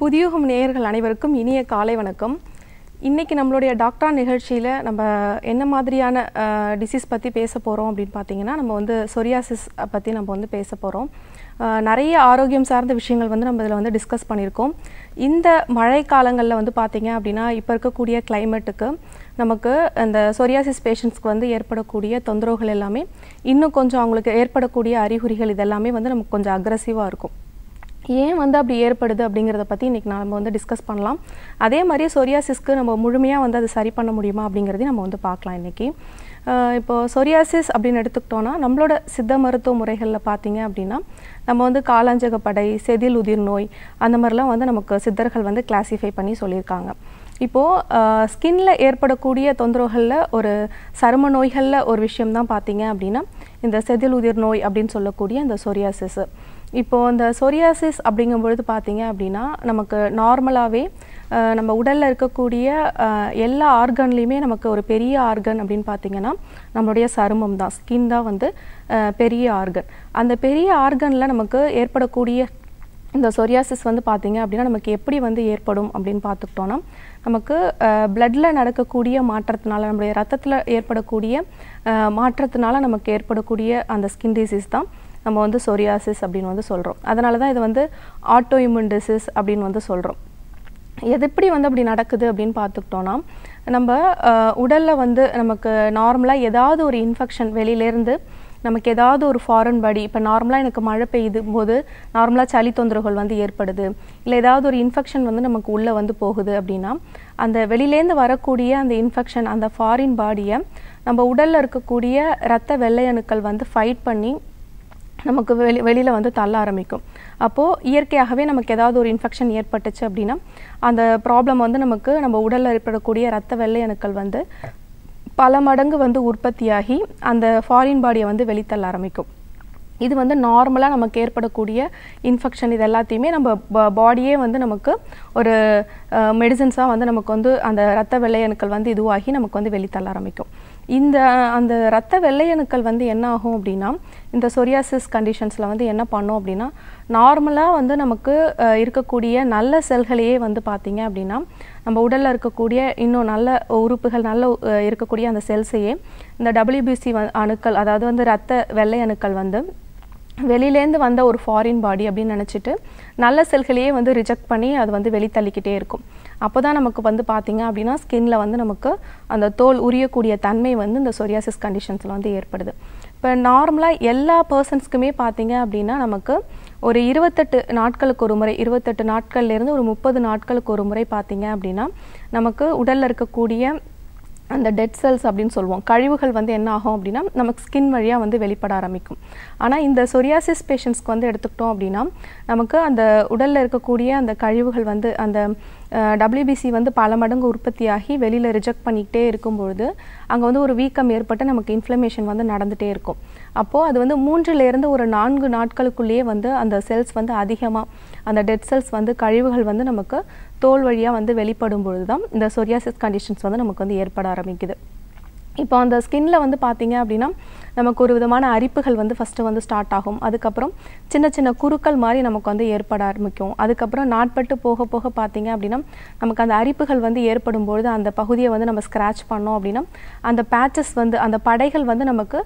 புதியுகம் நேயர்கள் அனைவருக்கும் இனிய காலை வணக்கம். இன்றைக்கி நம்மளுடைய டாக்டரா நிகழ்ச்சியில் நம்ம என்ன மாதிரியான டிசீஸ் பற்றி பேச போகிறோம் அப்படின்னு பார்த்தீங்கன்னா நம்ம வந்து சொரியாசிஸ் பற்றி நம்ம வந்து பேச போகிறோம் நிறைய ஆரோக்கியம் சார்ந்த விஷயங்கள் வந்து நம்ம இதில் வந்து டிஸ்கஸ் பண்ணியிருக்கோம். இந்த மழை காலங்களில் வந்து பார்த்தீங்க அப்படின்னா இப்போ இருக்கக்கூடிய கிளைமேட்டுக்கு நமக்கு அந்த சொரியாசிஸ் பேஷண்ட்ஸ்க்கு வந்து ஏற்படக்கூடிய தொந்தரவுகள் எல்லாமே இன்னும் கொஞ்சம் அவங்களுக்கு ஏற்படக்கூடிய அறிகுறிகள் இதெல்லாமே வந்து நமக்கு கொஞ்சம் அக்ரஸிவாக இருக்கும். ஏன் வந்து அப்படி ஏற்படுது அப்படிங்கிறத பற்றி இன்றைக்கி நம்ம வந்து டிஸ்கஸ் பண்ணலாம். அதே மாதிரி சொரியாசிஸ்க்கு நம்ம முழுமையாக வந்து அதை சரி பண்ண முடியுமா அப்படிங்கிறதையும் நம்ம வந்து பார்க்கலாம் இன்றைக்கி இப்போது சொரியாசிஸ் அப்படின்னு எடுத்துக்கிட்டோன்னா நம்மளோட சித்த மருத்துவ முறைகளில் பார்த்தீங்க அப்படின்னா நம்ம வந்து காலாஞ்சகப்படை செதில் உதிர் நோய் அந்த மாதிரிலாம் வந்து நமக்கு சித்தர்கள் வந்து கிளாசிஃபை பண்ணி சொல்லியிருக்காங்க. இப்போது ஸ்கின்ல ஏற்படக்கூடிய தொந்தரவுகளில் ஒரு சரும நோய்களில் ஒரு விஷயம் தான் பார்த்தீங்க அப்படின்னா இந்த செதில் உதிர் நோய் அப்படின்னு சொல்லக்கூடிய இந்த சொரியாசிஸ் இப்போது இந்த சொரியாசிஸ் அப்படிங்கும் பொழுது பார்த்தீங்க அப்படின்னா நமக்கு நார்மலாகவே நம்ம உடலில் இருக்கக்கூடிய எல்லா ஆர்கன்லேயுமே நமக்கு ஒரு பெரிய ஆர்கன் அப்படின்னு பார்த்தீங்கன்னா நம்மளுடைய சருமம் தான். ஸ்கின் தான் வந்து பெரிய ஆர்கன் அந்த பெரிய ஆர்கனில் நமக்கு ஏற்படக்கூடிய இந்த சொரியாசிஸ் வந்து பார்த்தீங்க அப்படின்னா நமக்கு எப்படி வந்து ஏற்படும் அப்படின்னு பார்த்துக்கிட்டோன்னா நமக்கு பிளட்டில் நடக்கக்கூடிய மாற்றத்தினால நம்மளுடைய ரத்தத்தில் ஏற்படக்கூடிய மாற்றத்தினால நமக்கு ஏற்படக்கூடிய அந்த ஸ்கின் டிசீஸ் தான் நம்ம வந்து சொரியாசிஸ் அப்படின்னு வந்து சொல்கிறோம் அதனால தான் இது வந்து ஆட்டோ இம்யூன் டிசீஸ் அப்படின்னு வந்து சொல்கிறோம் எது எப்படி வந்து அப்படி நடக்குது அப்படின்னு பார்த்துக்கிட்டோன்னா நம்ம உடலில் வந்து நமக்கு நார்மலாக ஏதாவது ஒரு இன்ஃபெக்ஷன் வெளியிலேருந்து நமக்கு ஏதாவது ஒரு ஃபாரின் பாடி இப்போ நார்மலாக எனக்கு மழை பெய்யுது போது நார்மலாக சளி தொந்தரவுகள் வந்து ஏற்படுது. இல்லை ஏதாவது ஒரு இன்ஃபெக்ஷன் வந்து நமக்கு உள்ளே வந்து போகுது அப்படின்னா அந்த வெளியிலேருந்து வரக்கூடிய அந்த இன்ஃபெக்ஷன் அந்த ஃபாரின் பாடியை நம்ம உடலில் இருக்கக்கூடிய இரத்த வெள்ளையணுக்கள் வந்து ஃபைட் பண்ணி நமக்கு வெளி வெளியில் வந்து தள்ள ஆரம்பிக்கும். அப்போது இயற்கையாகவே நமக்கு ஏதாவது ஒரு இன்ஃபெக்ஷன் ஏற்பட்டுச்சு அப்படின்னா அந்த ப்ராப்ளம் வந்து நமக்கு நம்ம உடலில் ஏற்படக்கூடிய ரத்த வெள்ளை அணுக்கள் வந்து பல மடங்கு வந்து உற்பத்தியாகி அந்த ஃபாரின் பாடியை வந்து வெளித்தள்ள ஆரம்பிக்கும். இது வந்து நார்மலாக நமக்கு ஏற்படக்கூடிய இன்ஃபெக்ஷன் இது எல்லாத்தையுமே நம்ம பாடியே வந்து நமக்கு ஒரு மெடிசன்ஸாக வந்து நமக்கு வந்து அந்த ரத்த வெள்ளையணுக்கள் வந்து இதுவாகி நமக்கு வந்து வெளித்தள்ள ஆரம்பிக்கும். இந்த அந்த ரத்த வெள்ளையணுக்கள் வந்து என்ன ஆகும் அப்படின்னா இந்த சொரியாசிஸ் கண்டிஷன்ஸில் வந்து என்ன பண்ணோம் அப்படின்னா நார்மலாக வந்து நமக்கு இருக்கக்கூடிய நல்ல செல்களையே வந்து பார்த்திங்க அப்படின்னா நம்ம உடலில் இருக்கக்கூடிய இன்னும் நல்ல உறுப்புகள் நல்ல இருக்கக்கூடிய அந்த செல்ஸையே இந்த டபிள்யூபிசி அணுக்கள் அதாவது வந்து ரத்த வெள்ளை அணுக்கள் வந்து வெளியிலேருந்து வந்த ஒரு ஃபாரின் பாடி அப்படின்னு நினச்சிட்டு நல்ல செல்களையே வந்து ரிஜெக்ட் பண்ணி அது வந்து வெளித்தள்ளிக்கிட்டே இருக்கும். அப்போ தான் நமக்கு வந்து பார்த்திங்க அப்படின்னா ஸ்கின்னில் வந்து நமக்கு அந்த தோல் உரியக்கூடிய தன்மை வந்து இந்த சொரியாசிஸ் கண்டிஷன்ஸில் வந்து ஏற்படுது. இப்போ நார்மலாக எல்லா பர்சன்ஸ்க்குமே பார்த்தீங்க அப்படின்னா நமக்கு ஒரு இருபத்தெட்டு நாட்களுக்கு ஒரு முறை இருபத்தெட்டு நாட்கள்லேருந்து ஒரு முப்பது நாட்களுக்கு ஒரு முறை பார்த்தீங்க அப்படின்னா நமக்கு உடலில் இருக்கக்கூடிய அந்த டெட் செல்ஸ் அப்படின்னு சொல்லுவோம். கழிவுகள் வந்து என்ன ஆகும் அப்படின்னா நமக்கு ஸ்கின் வழியாக வந்து வெளிப்பட ஆரம்பிக்கும். ஆனால் இந்த சொரியாசிஸ் பேஷண்ட்ஸ்க்கு வந்து எடுத்துக்கிட்டோம் அப்படின்னா நமக்கு அந்த உடலில் இருக்கக்கூடிய அந்த கழிவுகள் வந்து அந்த டபிள்யூபிசி வந்து பல மடங்கு உற்பத்தியாகி வெளியில் ரிஜெக்ட் பண்ணிக்கிட்டே இருக்கும்பொழுது அங்கே வந்து ஒரு வீக்கம் ஏற்பட்டு நமக்கு இன்ஃப்ளமேஷன் வந்து நடந்துகிட்டே இருக்கும். அப்போது அது வந்து மூன்றிலேருந்து ஒரு நான்கு நாட்களுக்குள்ளேயே வந்து அந்த செல்ஸ் வந்து அதிகமாக அந்த டெட் செல்ஸ் வந்து கழிவுகள் வந்து நமக்கு தோல் வழியாக வந்து வெளிப்படும் பொழுது தான் இந்த சொரியாசிஸ் கண்டிஷன்ஸ் வந்து நமக்கு வந்து ஏற்பட ஆரம்பிக்குது. இப்போ அந்த ஸ்கின்ல வந்து பார்த்தீங்க அப்படின்னா நமக்கு ஒரு விதமான அரிப்புகள் வந்து ஃபஸ்ட்டு வந்து ஸ்டார்ட் ஆகும். அதுக்கப்புறம் சின்ன சின்ன குறுக்கள் மாதிரி நமக்கு வந்து ஏற்பட ஆரம்பிக்கும். அதுக்கப்புறம் நாட்பட்டு போக போக பார்த்தீங்க அப்படின்னா நமக்கு அந்த அரிப்புகள் வந்து ஏற்படும் பொழுது அந்த பகுதியை வந்து நம்ம ஸ்க்ராச் பண்ணோம் அப்படின்னா அந்த பேச்சஸ் வந்து அந்த படைகள் வந்து நமக்கு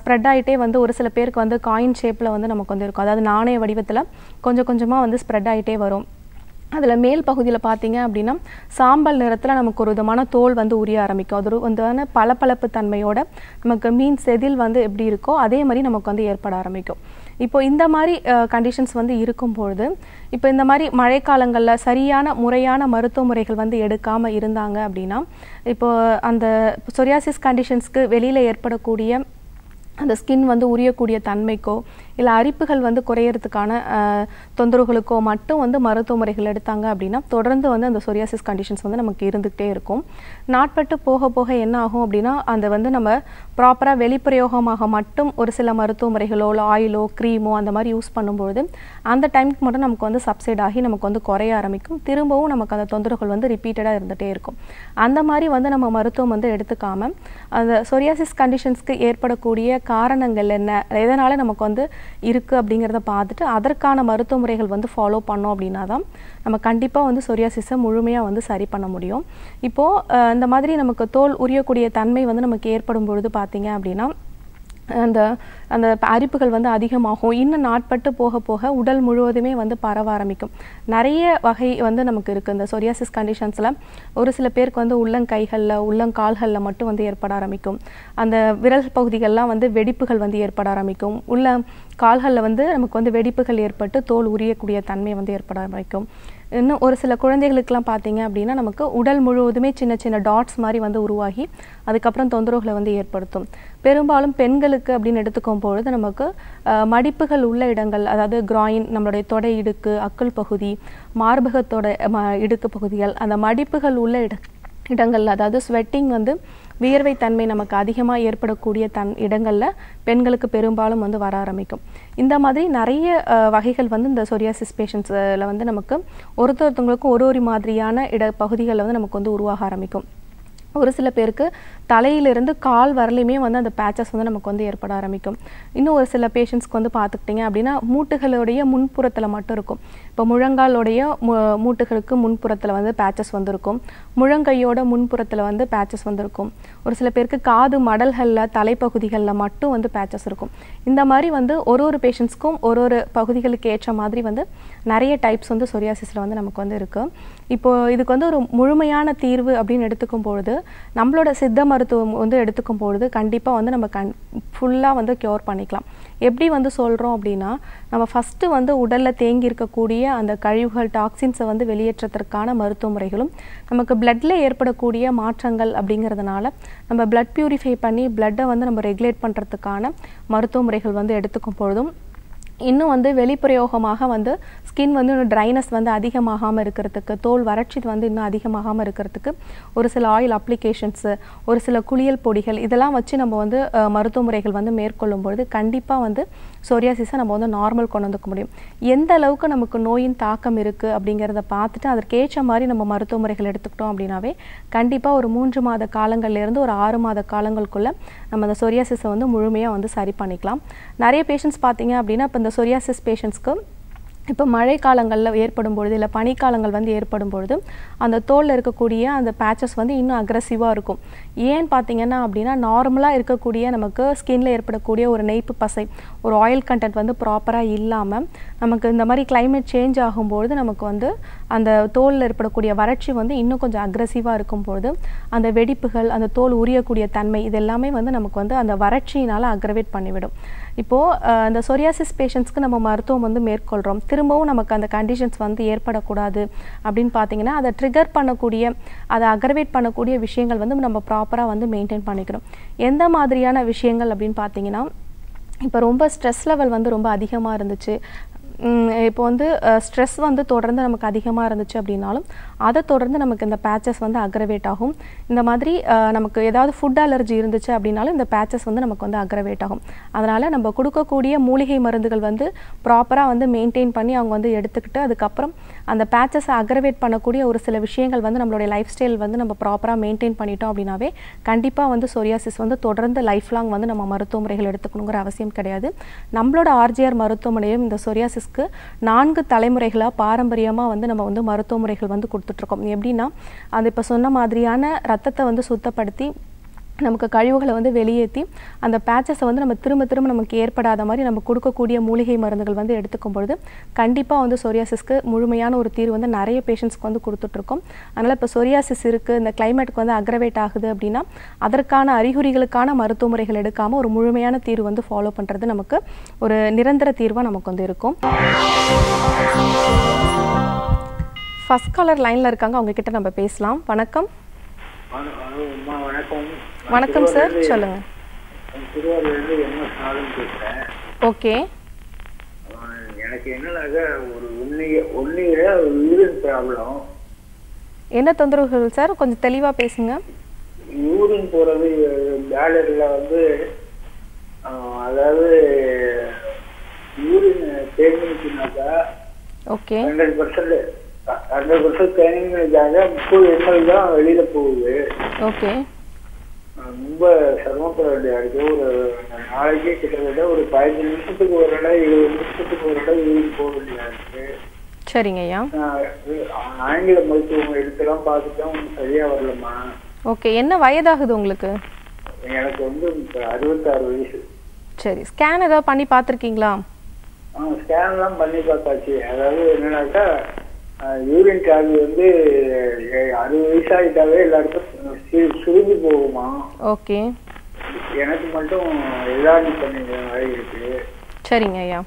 ஸ்ப்ரெட் ஆகிட்டே வந்து ஒரு சில பேருக்கு வந்து காயின் ஷேப்பில் வந்து நமக்கு வந்து இருக்கும். அதாவது நாணய வடிவத்தில் கொஞ்சம் கொஞ்சமாக வந்து ஸ்ப்ரெட் ஆகிட்டே வரும். அதில் மேல் பகுதியில் பார்த்தீங்க அப்படின்னா சாம்பல் நிறத்தில் நமக்கு ஒரு விதமான தோல் வந்து உரிய ஆரம்பிக்கும். அது ஒரு வந்தான பளபளப்பு தன்மையோட நமக்கு மீன் செதில் வந்து எப்படி இருக்கோ அதே மாதிரி நமக்கு வந்து ஏற்பட ஆரம்பிக்கும். இப்போ இந்த மாதிரி கண்டிஷன்ஸ் வந்து இருக்கும்பொழுது இப்போ இந்த மாதிரி மழைக்காலங்களில் சரியான முறையான மருத்துவ முறைகள் வந்து எடுக்காமல் இருந்தாங்க அப்படின்னா இப்போ அந்த சொரியாசிஸ் கண்டிஷன்ஸ்க்கு வெளியில் ஏற்படக்கூடிய அந்த ஸ்கின் வந்து உரியக்கூடிய தன்மைக்கோ இல்லை அரிப்புகள் வந்து குறையறதுக்கான தொந்தரவுகளுக்கோ மட்டும் வந்து மருத்துவ முறைகள் எடுத்தாங்க அப்படின்னா தொடர்ந்து வந்து அந்த சொரியாசிஸ் கண்டிஷன்ஸ் வந்து நமக்கு இருந்துகிட்டே இருக்கும். நாட்பட்டு போக போக என்ன ஆகும் அப்படின்னா அந்த வந்து நம்ம ப்ராப்பராக வெளிப்பிரயோகமாக மட்டும் ஒரு சில மருத்துவ முறைகளோ இல்லை ஆயிலோ க்ரீமோ அந்த மாதிரி யூஸ் பண்ணும்பொழுது அந்த டைமுக்கு மட்டும் நமக்கு வந்து சப்சைட் ஆகி நமக்கு வந்து குறைய ஆரம்பிக்கும். திரும்பவும் நமக்கு அந்த தொந்தரவுகள் வந்து ரிப்பீட்டடாக இருந்துகிட்டே இருக்கும். அந்த மாதிரி வந்து நம்ம மருத்துவம் வந்து எடுத்துக்காமல் அந்த சொரியாசிஸ் கண்டிஷன்ஸ்க்கு ஏற்படக்கூடிய காரணங்கள் என்ன எதனால் நமக்கு வந்து இருக்குது அப்படிங்கிறத பார்த்துட்டு அதற்கான மருத்துவ முறைகள் வந்து ஃபாலோ பண்ணோம் அப்படின்னா தான் நம்ம கண்டிப்பாக வந்து சொரியாசிஸை முழுமையாக வந்து சரி பண்ண முடியும். இப்போது இந்த மாதிரி நமக்கு தோல் உரியக்கூடிய தன்மை வந்து நமக்கு ஏற்படும் பொழுது பார்த்தீங்க அப்படின்னா அந்த அந்த அரிப்புகள் வந்து அதிகமாகும். இன்னும் நாட்பட்டு போக போக உடல் முழுவதுமே வந்து பரவ ஆரம்பிக்கும். நிறைய வகை வந்து நமக்கு இருக்குது இந்த சொரியாசிஸ் கண்டிஷன்ஸில் ஒரு சில பேருக்கு வந்து உள்ளங்கைகளில் உள்ளங்கால்களில் மட்டும் வந்து ஏற்பட ஆரம்பிக்கும். அந்த விரல் பகுதிகள்லாம் வந்து வெடிப்புகள் வந்து ஏற்பட ஆரம்பிக்கும். உள்ள கால்களில் வந்து நமக்கு வந்து வெடிப்புகள் ஏற்பட்டு தோல் உரியக்கூடிய தன்மை வந்து ஏற்பட ஆரம்பிக்கும் இன்னும் ஒரு சில குழந்தைகளுக்கெல்லாம் பார்த்தீங்க அப்படின்னா நமக்கு உடல் முழுவதுமே சின்ன சின்ன டாட்ஸ் மாதிரி வந்து உருவாகி அதுக்கப்புறம் தொந்தரவுகளை வந்து ஏற்படுத்தும். பெரும்பாலும் பெண்களுக்கு அப்படின்னு எடுத்துக்கும் பொழுது நமக்கு மடிப்புகள் உள்ள இடங்கள் அதாவது கிராயின் நம்மளுடைய தொடை இடுக்கு அக்குள் பகுதி மார்பகத்தோட இடுக்கு பகுதிகள் அந்த மடிப்புகள் உள்ள இட இடங்களில் அதாவது ஸ்வெட்டிங் வந்து வியர்வை தன்மை நமக்கு அதிகமாக ஏற்படக்கூடிய தன் இடங்களில் பெண்களுக்கு பெரும்பாலும் வந்து வர ஆரம்பிக்கும். இந்த மாதிரி நிறைய வகைகள் வந்து இந்த சொரியாசிஸ் பேஷண்ட்ஸில் வந்து நமக்கு ஒருத்தொருத்தவங்களுக்கும் ஒரு ஒரு மாதிரியான இட பகுதிகளில் வந்து நமக்கு வந்து உருவாக ஆரம்பிக்கும். ஒரு சில பேருக்கு தலையிலிருந்து கால் வரலையுமே வந்து அந்த பேச்சஸ் வந்து நமக்கு வந்து ஏற்பட ஆரம்பிக்கும். இன்னும் ஒரு சில பேஷண்ட்ஸ்க்கு வந்து பார்த்துக்கிட்டிங்க அப்படின்னா மூட்டுகளுடைய முன்புறத்தில் மட்டும் இருக்கும். இப்போ முழங்காலுடைய மூட்டுகளுக்கு முன்புறத்தில் வந்து பேச்சஸ் வந்திருக்கும். முழங்கையோட முன்புறத்தில் வந்து பேச்சஸ் வந்திருக்கும். ஒரு சில பேருக்கு காது மடல்களில் தலைப்பகுதிகளில் மட்டும் வந்து பேச்சஸ் இருக்கும். இந்த மாதிரி வந்து ஒரு ஒரு பேஷண்ட்ஸ்க்கும் ஒரு ஒரு பகுதிகளுக்கு ஏற்ற மாதிரி வந்து நிறைய டைப்ஸ் வந்து சொரியாசிஸில் வந்து நமக்கு வந்து இருக்குது இப்போது இதுக்கு வந்து ஒரு முழுமையான தீர்வு அப்படின்னு எடுத்துக்கும் பொழுது நம்மளோட சித்த மருத்துவம் வந்து எடுத்துக்கும் பொழுது கண்டிப்பாக வந்து நம்ம கண் ஃபுல்லாக வந்து க்யூர் பண்ணிக்கலாம். எப்படி வந்து சொல்கிறோம் அப்படின்னா நம்ம ஃபஸ்ட்டு வந்து உடலில் தேங்கி இருக்கக்கூடிய அந்த கழிவுகள் டாக்ஸின்ஸை வந்து வெளியேற்றத்திற்கான மருத்துவ முறைகளும் நமக்கு பிளட்டில் ஏற்படக்கூடிய மாற்றங்கள் அப்படிங்கிறதுனால நம்ம பிளட் பியூரிஃபை பண்ணி பிளட்டை வந்து நம்ம ரெகுலேட் பண்ணுறதுக்கான மருத்துவ முறைகள் வந்து எடுத்துக்கும் பொழுதும் இன்னும் வந்து வெளிப்பிரயோகமாக வந்து ஸ்கின் வந்து இன்னும் ட்ரைனஸ் வந்து அதிகமாகாமல் இருக்கிறதுக்கு தோல் வறட்சி வந்து இன்னும் அதிகமாகாமல் இருக்கிறதுக்கு ஒரு சில ஆயில் அப்ளிகேஷன்ஸு ஒரு சில குளியல் பொடிகள் இதெல்லாம் வச்சு நம்ம வந்து மருத்துவ முறைகள் வந்து மேற்கொள்ளும் பொழுது கண்டிப்பாக வந்து சொரியாசிஸை நம்ம வந்து நார்மல் கொண்டு வந்துக்க முடியும். எந்த அளவுக்கு நமக்கு நோயின் தாக்கம் இருக்குது அப்படிங்கிறத பார்த்துட்டு அதற்கேற்ற மாதிரி நம்ம மருத்துவ முறைகள் எடுத்துக்கிட்டோம் அப்படின்னாவே கண்டிப்பாக ஒரு மூன்று மாத காலங்கள்லேருந்து ஒரு ஆறு மாத காலங்களுக்குள்ளே நம்ம அந்த சொரியாசிஸை வந்து முழுமையாக வந்து சரி பண்ணிக்கலாம். நிறைய பேஷண்ட்ஸ் பார்த்தீங்க அப்படின்னா இப்போ இந்த சொரியாசிஸ் பேஷண்ட்ஸ்க்கு இப்போ மழை காலங்களில் ஏற்படும் பொழுது இல்லை பனிக்காலங்கள் வந்து ஏற்படும் பொழுது அந்த தோலில் இருக்கக்கூடிய அந்த பேச்சஸ் வந்து இன்னும் அக்ரஸிவாக இருக்கும். ஏன்னு பார்த்தீங்கன்னா அப்படின்னா நார்மலாக இருக்கக்கூடிய நமக்கு ஸ்கின்ல ஏற்படக்கூடிய ஒரு நெய்ப்பு பசை ஒரு ஆயில் கண்டென்ட் வந்து ப்ராப்பராக இல்லாமல் நமக்கு இந்த மாதிரி கிளைமேட் சேஞ்ச் ஆகும்பொழுது நமக்கு வந்து அந்த தோலில் ஏற்படக்கூடிய வறட்சி வந்து இன்னும் கொஞ்சம் அக்ரஸிவாக இருக்கும்பொழுது அந்த வெடிப்புகள் அந்த தோல் உரியக்கூடிய தன்மை இது எல்லாமே வந்து நமக்கு வந்து அந்த வறட்சியினால் அக்ரவேட் பண்ணிவிடும். இப்போது அந்த சொரியாசிஸ் பேஷண்ட்ஸ்க்கு நம்ம மருத்துவம் வந்து மேற்கொள்கிறோம் திரும்பவும் நமக்கு அந்த கண்டிஷன்ஸ் வந்து ஏற்படக்கூடாது அப்படின்னு பார்த்தீங்கன்னா அதை ட்ரிகர் பண்ணக்கூடிய அதை அக்ரவேட் பண்ணக்கூடிய விஷயங்கள் வந்து நம்ம ப்ராப்பராக வந்து மெயின்டைன் பண்ணிக்கணும். எந்த மாதிரியான விஷயங்கள் அப்படின்னு பார்த்தீங்கன்னா இப்போ ரொம்ப ஸ்ட்ரெஸ் லெவல் வந்து ரொம்ப அதிகமாக இருந்துச்சு. இப்போ வந்து ஸ்ட்ரெஸ் வந்து தொடர்ந்து நமக்கு அதிகமாக இருந்துச்சு அப்படின்னாலும் அதை தொடர்ந்து நமக்கு இந்த பேச்சஸ் வந்து அக்ரவேட் ஆகும். இந்த மாதிரி நமக்கு ஏதாவது ஃபுட் அலர்ஜி இருந்துச்சு அப்படின்னாலும் இந்த பேச்சஸ் வந்து நமக்கு வந்து அக்ரவேட் ஆகும். அதனால் நம்ம கொடுக்கக்கூடிய மூலிகை மருந்துகள் வந்து ப்ராப்பராக வந்து மெயின்டைன் பண்ணி அவங்க வந்து எடுத்துக்கிட்டு அதுக்கப்புறம் அந்த பேச்சஸை அக்ரவேட் பண்ணக்கூடிய ஒரு சில விஷயங்கள் வந்து நம்மளுடைய லைஃப் ஸ்டைல் வந்து நம்ம ப்ராப்பராக மெயின்டைன் பண்ணிட்டோம் அப்படின்னாவே கண்டிப்பாக வந்து சோரியாசிஸ் வந்து தொடர்ந்து லைஃப் லாங் வந்து நம்ம மருத்துவ முறைகள் எடுத்துக்கணுங்கிற அவசியம் கிடையாது. நம்மளோட ஆர்ஜிஆர் மருத்துவமனையும் இந்த சோரியாசிஸ்க்கு நான்கு தலைமுறைகளாக பாரம்பரியமாக வந்து நம்ம வந்து மருத்துவ முறைகள் வந்து கொடுத்துட்ருக்கோம் எப்படின்னா அது இப்போ சொன்ன மாதிரியான ரத்தத்தை வந்து சுத்தப்படுத்தி நமக்கு கழிவுகளை வந்து வெளியேற்றி அந்த பேச்சஸை வந்து நம்ம திரும்ப திரும்ப நமக்கு ஏற்படாத மாதிரி நம்ம கொடுக்கக்கூடிய மூலிகை மருந்துகள் வந்து எடுத்துக்கும் பொழுது கண்டிப்பாக வந்து சொரியாசிஸ்க்கு முழுமையான ஒரு தீர்வு வந்து நிறைய பேஷண்ட்ஸ்க்கு வந்து கொடுத்துட்ருக்கோம். அதனால் இப்போ சொரியாசிஸ் இருக்குது இந்த கிளைமேட்டுக்கு வந்து அக்ரவேட் ஆகுது அப்படின்னா அதற்கான அறிகுறிகளுக்கான மருத்துவ முறைகள் எடுக்காமல் ஒரு முழுமையான தீர்வு வந்து ஃபாலோ பண்ணுறது நமக்கு ஒரு நிரந்தர தீர்வாக நமக்கு வந்து இருக்கும். ஃபஸ்ட் காலர் லைனில் இருக்காங்க அவங்க கிட்ட நம்ம பேசலாம். வணக்கம். வணக்கம். வணக்கம் சார் சொல்லுங்க. ஓகே. எனக்கு என்னன்னாக்க ஒரு ஒன்னிய யூரின் ப்ராப்ளம் என்ன தொந்தரவுகள் சார் கொஞ்சம் தெளிவாக பேசுங்க. யூரின் போகிறது பேலரில் வந்து அதாவது urine தேங்கிச்சுனாக்கா okay. Hundred percent hundred percent தேங்கினதுக்காக முப்பது எம்எல் தான் வெளியில் போகுது. ஓகே. ரொம்ப சிரமப்பட வேண்டியதா. இருக்கு ஒரு நாளைக்கே கிட்டத்தட்ட ஒரு பதினஞ்சு நிமிஷத்துக்கு ஒரு இடம் இருபது நிமிஷத்துக்கு ஒரு இடம் யூரின் போக வேண்டியதா இருக்கு. சரிங்க ஐயா. ஆங்கில மருத்துவம் எடுத்துலாம் பார்த்துட்டேன் ஒன்றும் சரியா வரலம்மா. ஓகே என்ன வயதாகுது உங்களுக்கு? எனக்கு வந்து அறுபத்தாறு வயசு. சரி ஸ்கேன் ஏதாவது பண்ணி பார்த்துருக்கீங்களா? ஸ்கேன்லாம் பண்ணி பார்த்தாச்சு. அதாவது என்னன்னாக்கா யூரின் கார்டு வந்து அறுபது வயசாகிட்டாவே எல்லாருக்கும் சு- சுருங்கி போகுமா? ஓகே. எனக்கு மட்டும் எதானி பண்ணி மாதிரி இருக்கு. சரிங்க ஐயா.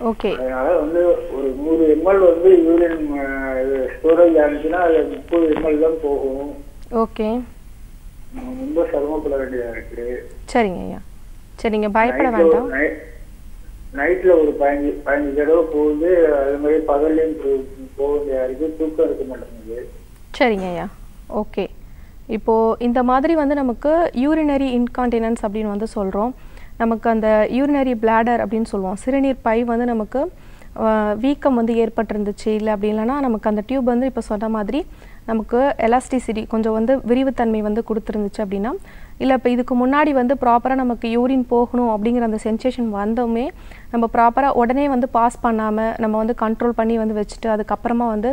ஓகே. அதனால வந்து ஒரு நூறு எம்எல் வந்து யூரின் ஸ்டோரேஜ் ஆனிச்சுன்னா அது முப்பது எம்எல் தான் போகும். ஓகே. ரொம்ப சிரமப்பட வேண்டியதா இருக்கு. சரிங்க ஐயா. சரி நீங்கள் பயப்பட வேண்டாம். நைட்ல ஒரு பதினஞ்சு பதினஞ்சு தடவை போகுது. அது மாதிரி பகல்லையும் போகுது. இருக்கு தூக்கம் இருக்க மாட்டேங்குது. சரிங்க ஐயா. ஓகே. இப்போது இந்த மாதிரி வந்து நமக்கு யூரினரி இன்கான்டினன்ஸ் அப்படின்னு வந்து சொல்கிறோம் நமக்கு அந்த யூரினரி பிளாடர் அப்படின்னு சொல்லுவோம். சிறுநீர் பை வந்து நமக்கு வீக்கம் வந்து ஏற்பட்டிருந்துச்சு. இல்லை அப்படி இல்லைன்னா நமக்கு அந்த டியூப் வந்து இப்போ சொன்ன மாதிரி நமக்கு எலாஸ்டிசிட்டி கொஞ்சம் வந்து விரிவுத்தன்மை வந்து கொடுத்துருந்துச்சு அப்படின்னா இல்லை இப்போ இதுக்கு முன்னாடி வந்து ப்ராப்பராக நமக்கு யூரின் போகணும் அப்படிங்கிற அந்த சென்சேஷன் வந்தோமே நம்ம ப்ராப்பராக உடனே வந்து பாஸ் பண்ணாமல் நம்ம வந்து கண்ட்ரோல் பண்ணி வந்து வச்சுட்டு அதுக்கப்புறமா வந்து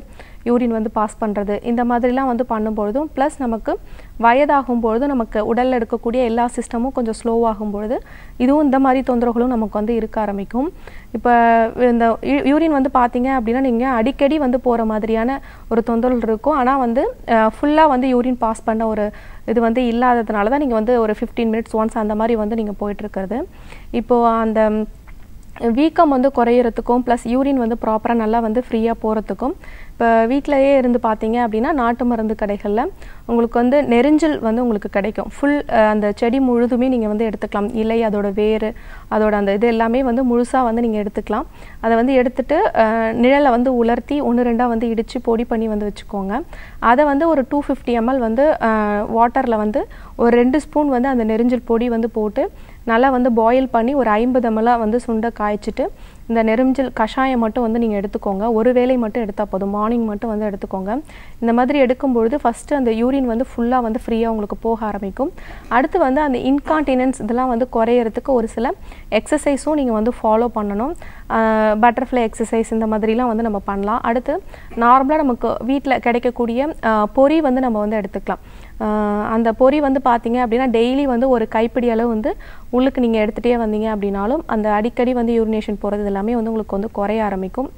யூரின் வந்து பாஸ் பண்ணுறது இந்த மாதிரிலாம் வந்து பண்ணும்பொழுதும் ப்ளஸ் நமக்கு வயதாகும் பொழுது நமக்கு உடலில் இருக்கக்கூடிய எல்லா சிஸ்டமும் கொஞ்சம் ஸ்லோவாகும் பொழுது இதுவும் இந்த மாதிரி தொந்தரவுகளும் நமக்கு வந்து இருக்க ஆரம்பிக்கும். இப்போ இந்த யூரின் வந்து பார்த்தீங்க அப்படின்னா நீங்கள் அடிக்கடி வந்து போகிற மாதிரியான ஒரு தொந்தரவு இருக்கும். ஆனால் வந்து ஃபுல்லாக வந்து யூரின் பாஸ் பண்ண ஒரு இது வந்து இல்லாததுனால தான் நீங்கள் வந்து ஒரு ஃபிஃப்டீன் மினிட்ஸ் ஒன்ஸ் அந்த மாதிரி வந்து நீங்கள் போயிட்டுருக்கிறது இப்போது அந்த வீக்கம் வந்து குறையிறதுக்கும் ப்ளஸ் யூரின் வந்து ப்ராப்பராக நல்லா வந்து ஃப்ரீயாக போகிறதுக்கும் இப்போ வீட்டிலையே இருந்து பார்த்தீங்க அப்படின்னா நாட்டு மருந்து கடைகளில் உங்களுக்கு வந்து நெரிஞ்சல் வந்து உங்களுக்கு கிடைக்கும். ஃபுல் அந்த செடி முழுதுமே நீங்கள் வந்து எடுத்துக்கலாம். இலை அதோட வேர் அதோட அந்த இது எல்லாமே வந்து முழுசாக வந்து நீங்கள் எடுத்துக்கலாம். அதை வந்து எடுத்துட்டு நிழலை வந்து உலர்த்தி ஒன்று ரெண்டாக வந்து இடித்து பொடி பண்ணி வந்து வச்சுக்கோங்க. அதை வந்து ஒரு டூ ஃபிஃப்டி எம்எல் வந்து வாட்டரில் வந்து ஒரு ரெண்டு ஸ்பூன் வந்து அந்த நெரிஞ்சல் பொடி வந்து போட்டு நல்லா வந்து பாயில் பண்ணி ஒரு ஐம்பது எம்எல்லாம் வந்து சுண்டை காய்ச்சிட்டு இந்த நெருஞ்சல் கஷாயம் மட்டும் வந்து நீங்கள் எடுத்துக்கோங்க. ஒரு வேலை மட்டும் எடுத்தால் போதும். மார்னிங் மட்டும் வந்து எடுத்துக்கோங்க. இந்த மாதிரி எடுக்கும்பொழுது ஃபஸ்ட்டு அந்த யூரின் வந்து ஃபுல்லாக வந்து ஃப்ரீயாக உங்களுக்கு போக ஆரம்பிக்கும். அடுத்து வந்து அந்த இன்கான்டினன்ஸ் இதெல்லாம் வந்து குறையறதுக்கு ஒரு சில எக்ஸசைஸும் நீங்கள் வந்து ஃபாலோ பண்ணணும். பட்டர்ஃப்ளை எக்ஸசைஸ் இந்த மாதிரிலாம் வந்து நம்ம பண்ணலாம். அடுத்து நார்மலாக நமக்கு வீட்டில் கிடைக்கக்கூடிய பொறி பொரி வந்து நம்ம வந்து எடுத்துக்கலாம். அந்த பொரி வந்து பார்த்தீங்க அப்படின்னா டெய்லி வந்து ஒரு கைப்பிடி அளவு வந்து உள்ளுக்கு நீங்கள் எடுத்துகிட்டே வந்தீங்க அப்படின்னாலும் அந்த அடிக்கடி வந்து யூரினேஷன் போகிறது எல்லாமே வந்து உங்களுக்கு வந்து குறைய ஆரம்பிக்கும்.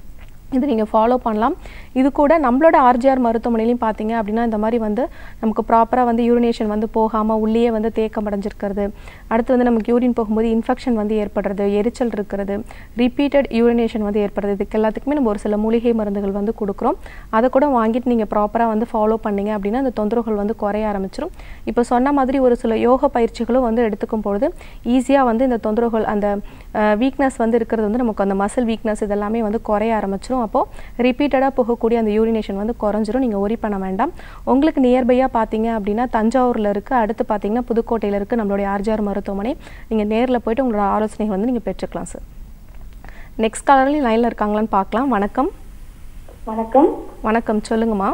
இது நீங்கள் ஃபாலோ பண்ணலாம். இது கூட நம்மளோட ஆர்ஜிஆர் மருத்துவமனையிலையும் பார்த்தீங்க அப்படின்னா இந்த மாதிரி வந்து நமக்கு ப்ராப்பராக வந்து யூரினேஷன் வந்து போகாமல் உள்ளேயே வந்து தேக்கம் அடைஞ்சிருக்கிறது. அடுத்து வந்து நமக்கு யூரின் போகும்போது இன்ஃபெக்ஷன் வந்து ஏற்படுறது எரிச்சல் இருக்கிறது ரிப்பீட்டட் யூரினேஷன் வந்து ஏற்படுறது. இதுக்கு எல்லாத்துக்குமே நம்ம ஒரு சில மூலிகை மருந்துகள் வந்து கொடுக்குறோம். அதை கூட வாங்கிட்டு நீங்கள் ப்ராப்பராக வந்து ஃபாலோ பண்ணீங்க அப்படின்னா அந்த தொந்தரவுகள் வந்து குறைய ஆரம்பிச்சிடும் இப்போ சொன்ன மாதிரி ஒரு சில யோக பயிற்சிகளும் வந்து எடுத்துக்கும் பொழுது ஈஸியாக வந்து இந்த தொந்தரவுகள் அந்த வீக்னஸ் வந்து இருக்கிறது வந்து நமக்கு அந்த மசில் வீக்னஸ் இதெல்லாமே வந்து குறைய ஆரம்பிச்சிடும் அப்போது ரிப்பீட்டடாக போகக்கூடிய அந்த யூரினேஷன் வந்து குறைஞ்சிரும். நீங்கள் ஒரி பண்ண வேண்டாம். உங்களுக்கு நியர்பையாக பார்த்தீங்க அப்படின்னா தஞ்சாவூரில் இருக்குது அடுத்து பார்த்தீங்கன்னா புதுக்கோட்டையில் இருக்குது நம்மளுடைய ஆர்ஜிஆர் மருத்துவமனை. நீங்கள் நேரில் போயிட்டு உங்களோட ஆலோசனைகள் வந்து நீங்கள் பெற்றுக்கலாம் சார் நெக்ஸ்ட் காலர்லையும் லைனில் இருக்காங்களான்னு பார்க்கலாம் வணக்கம். வணக்கம். வணக்கம். சொல்லுங்கம்மா.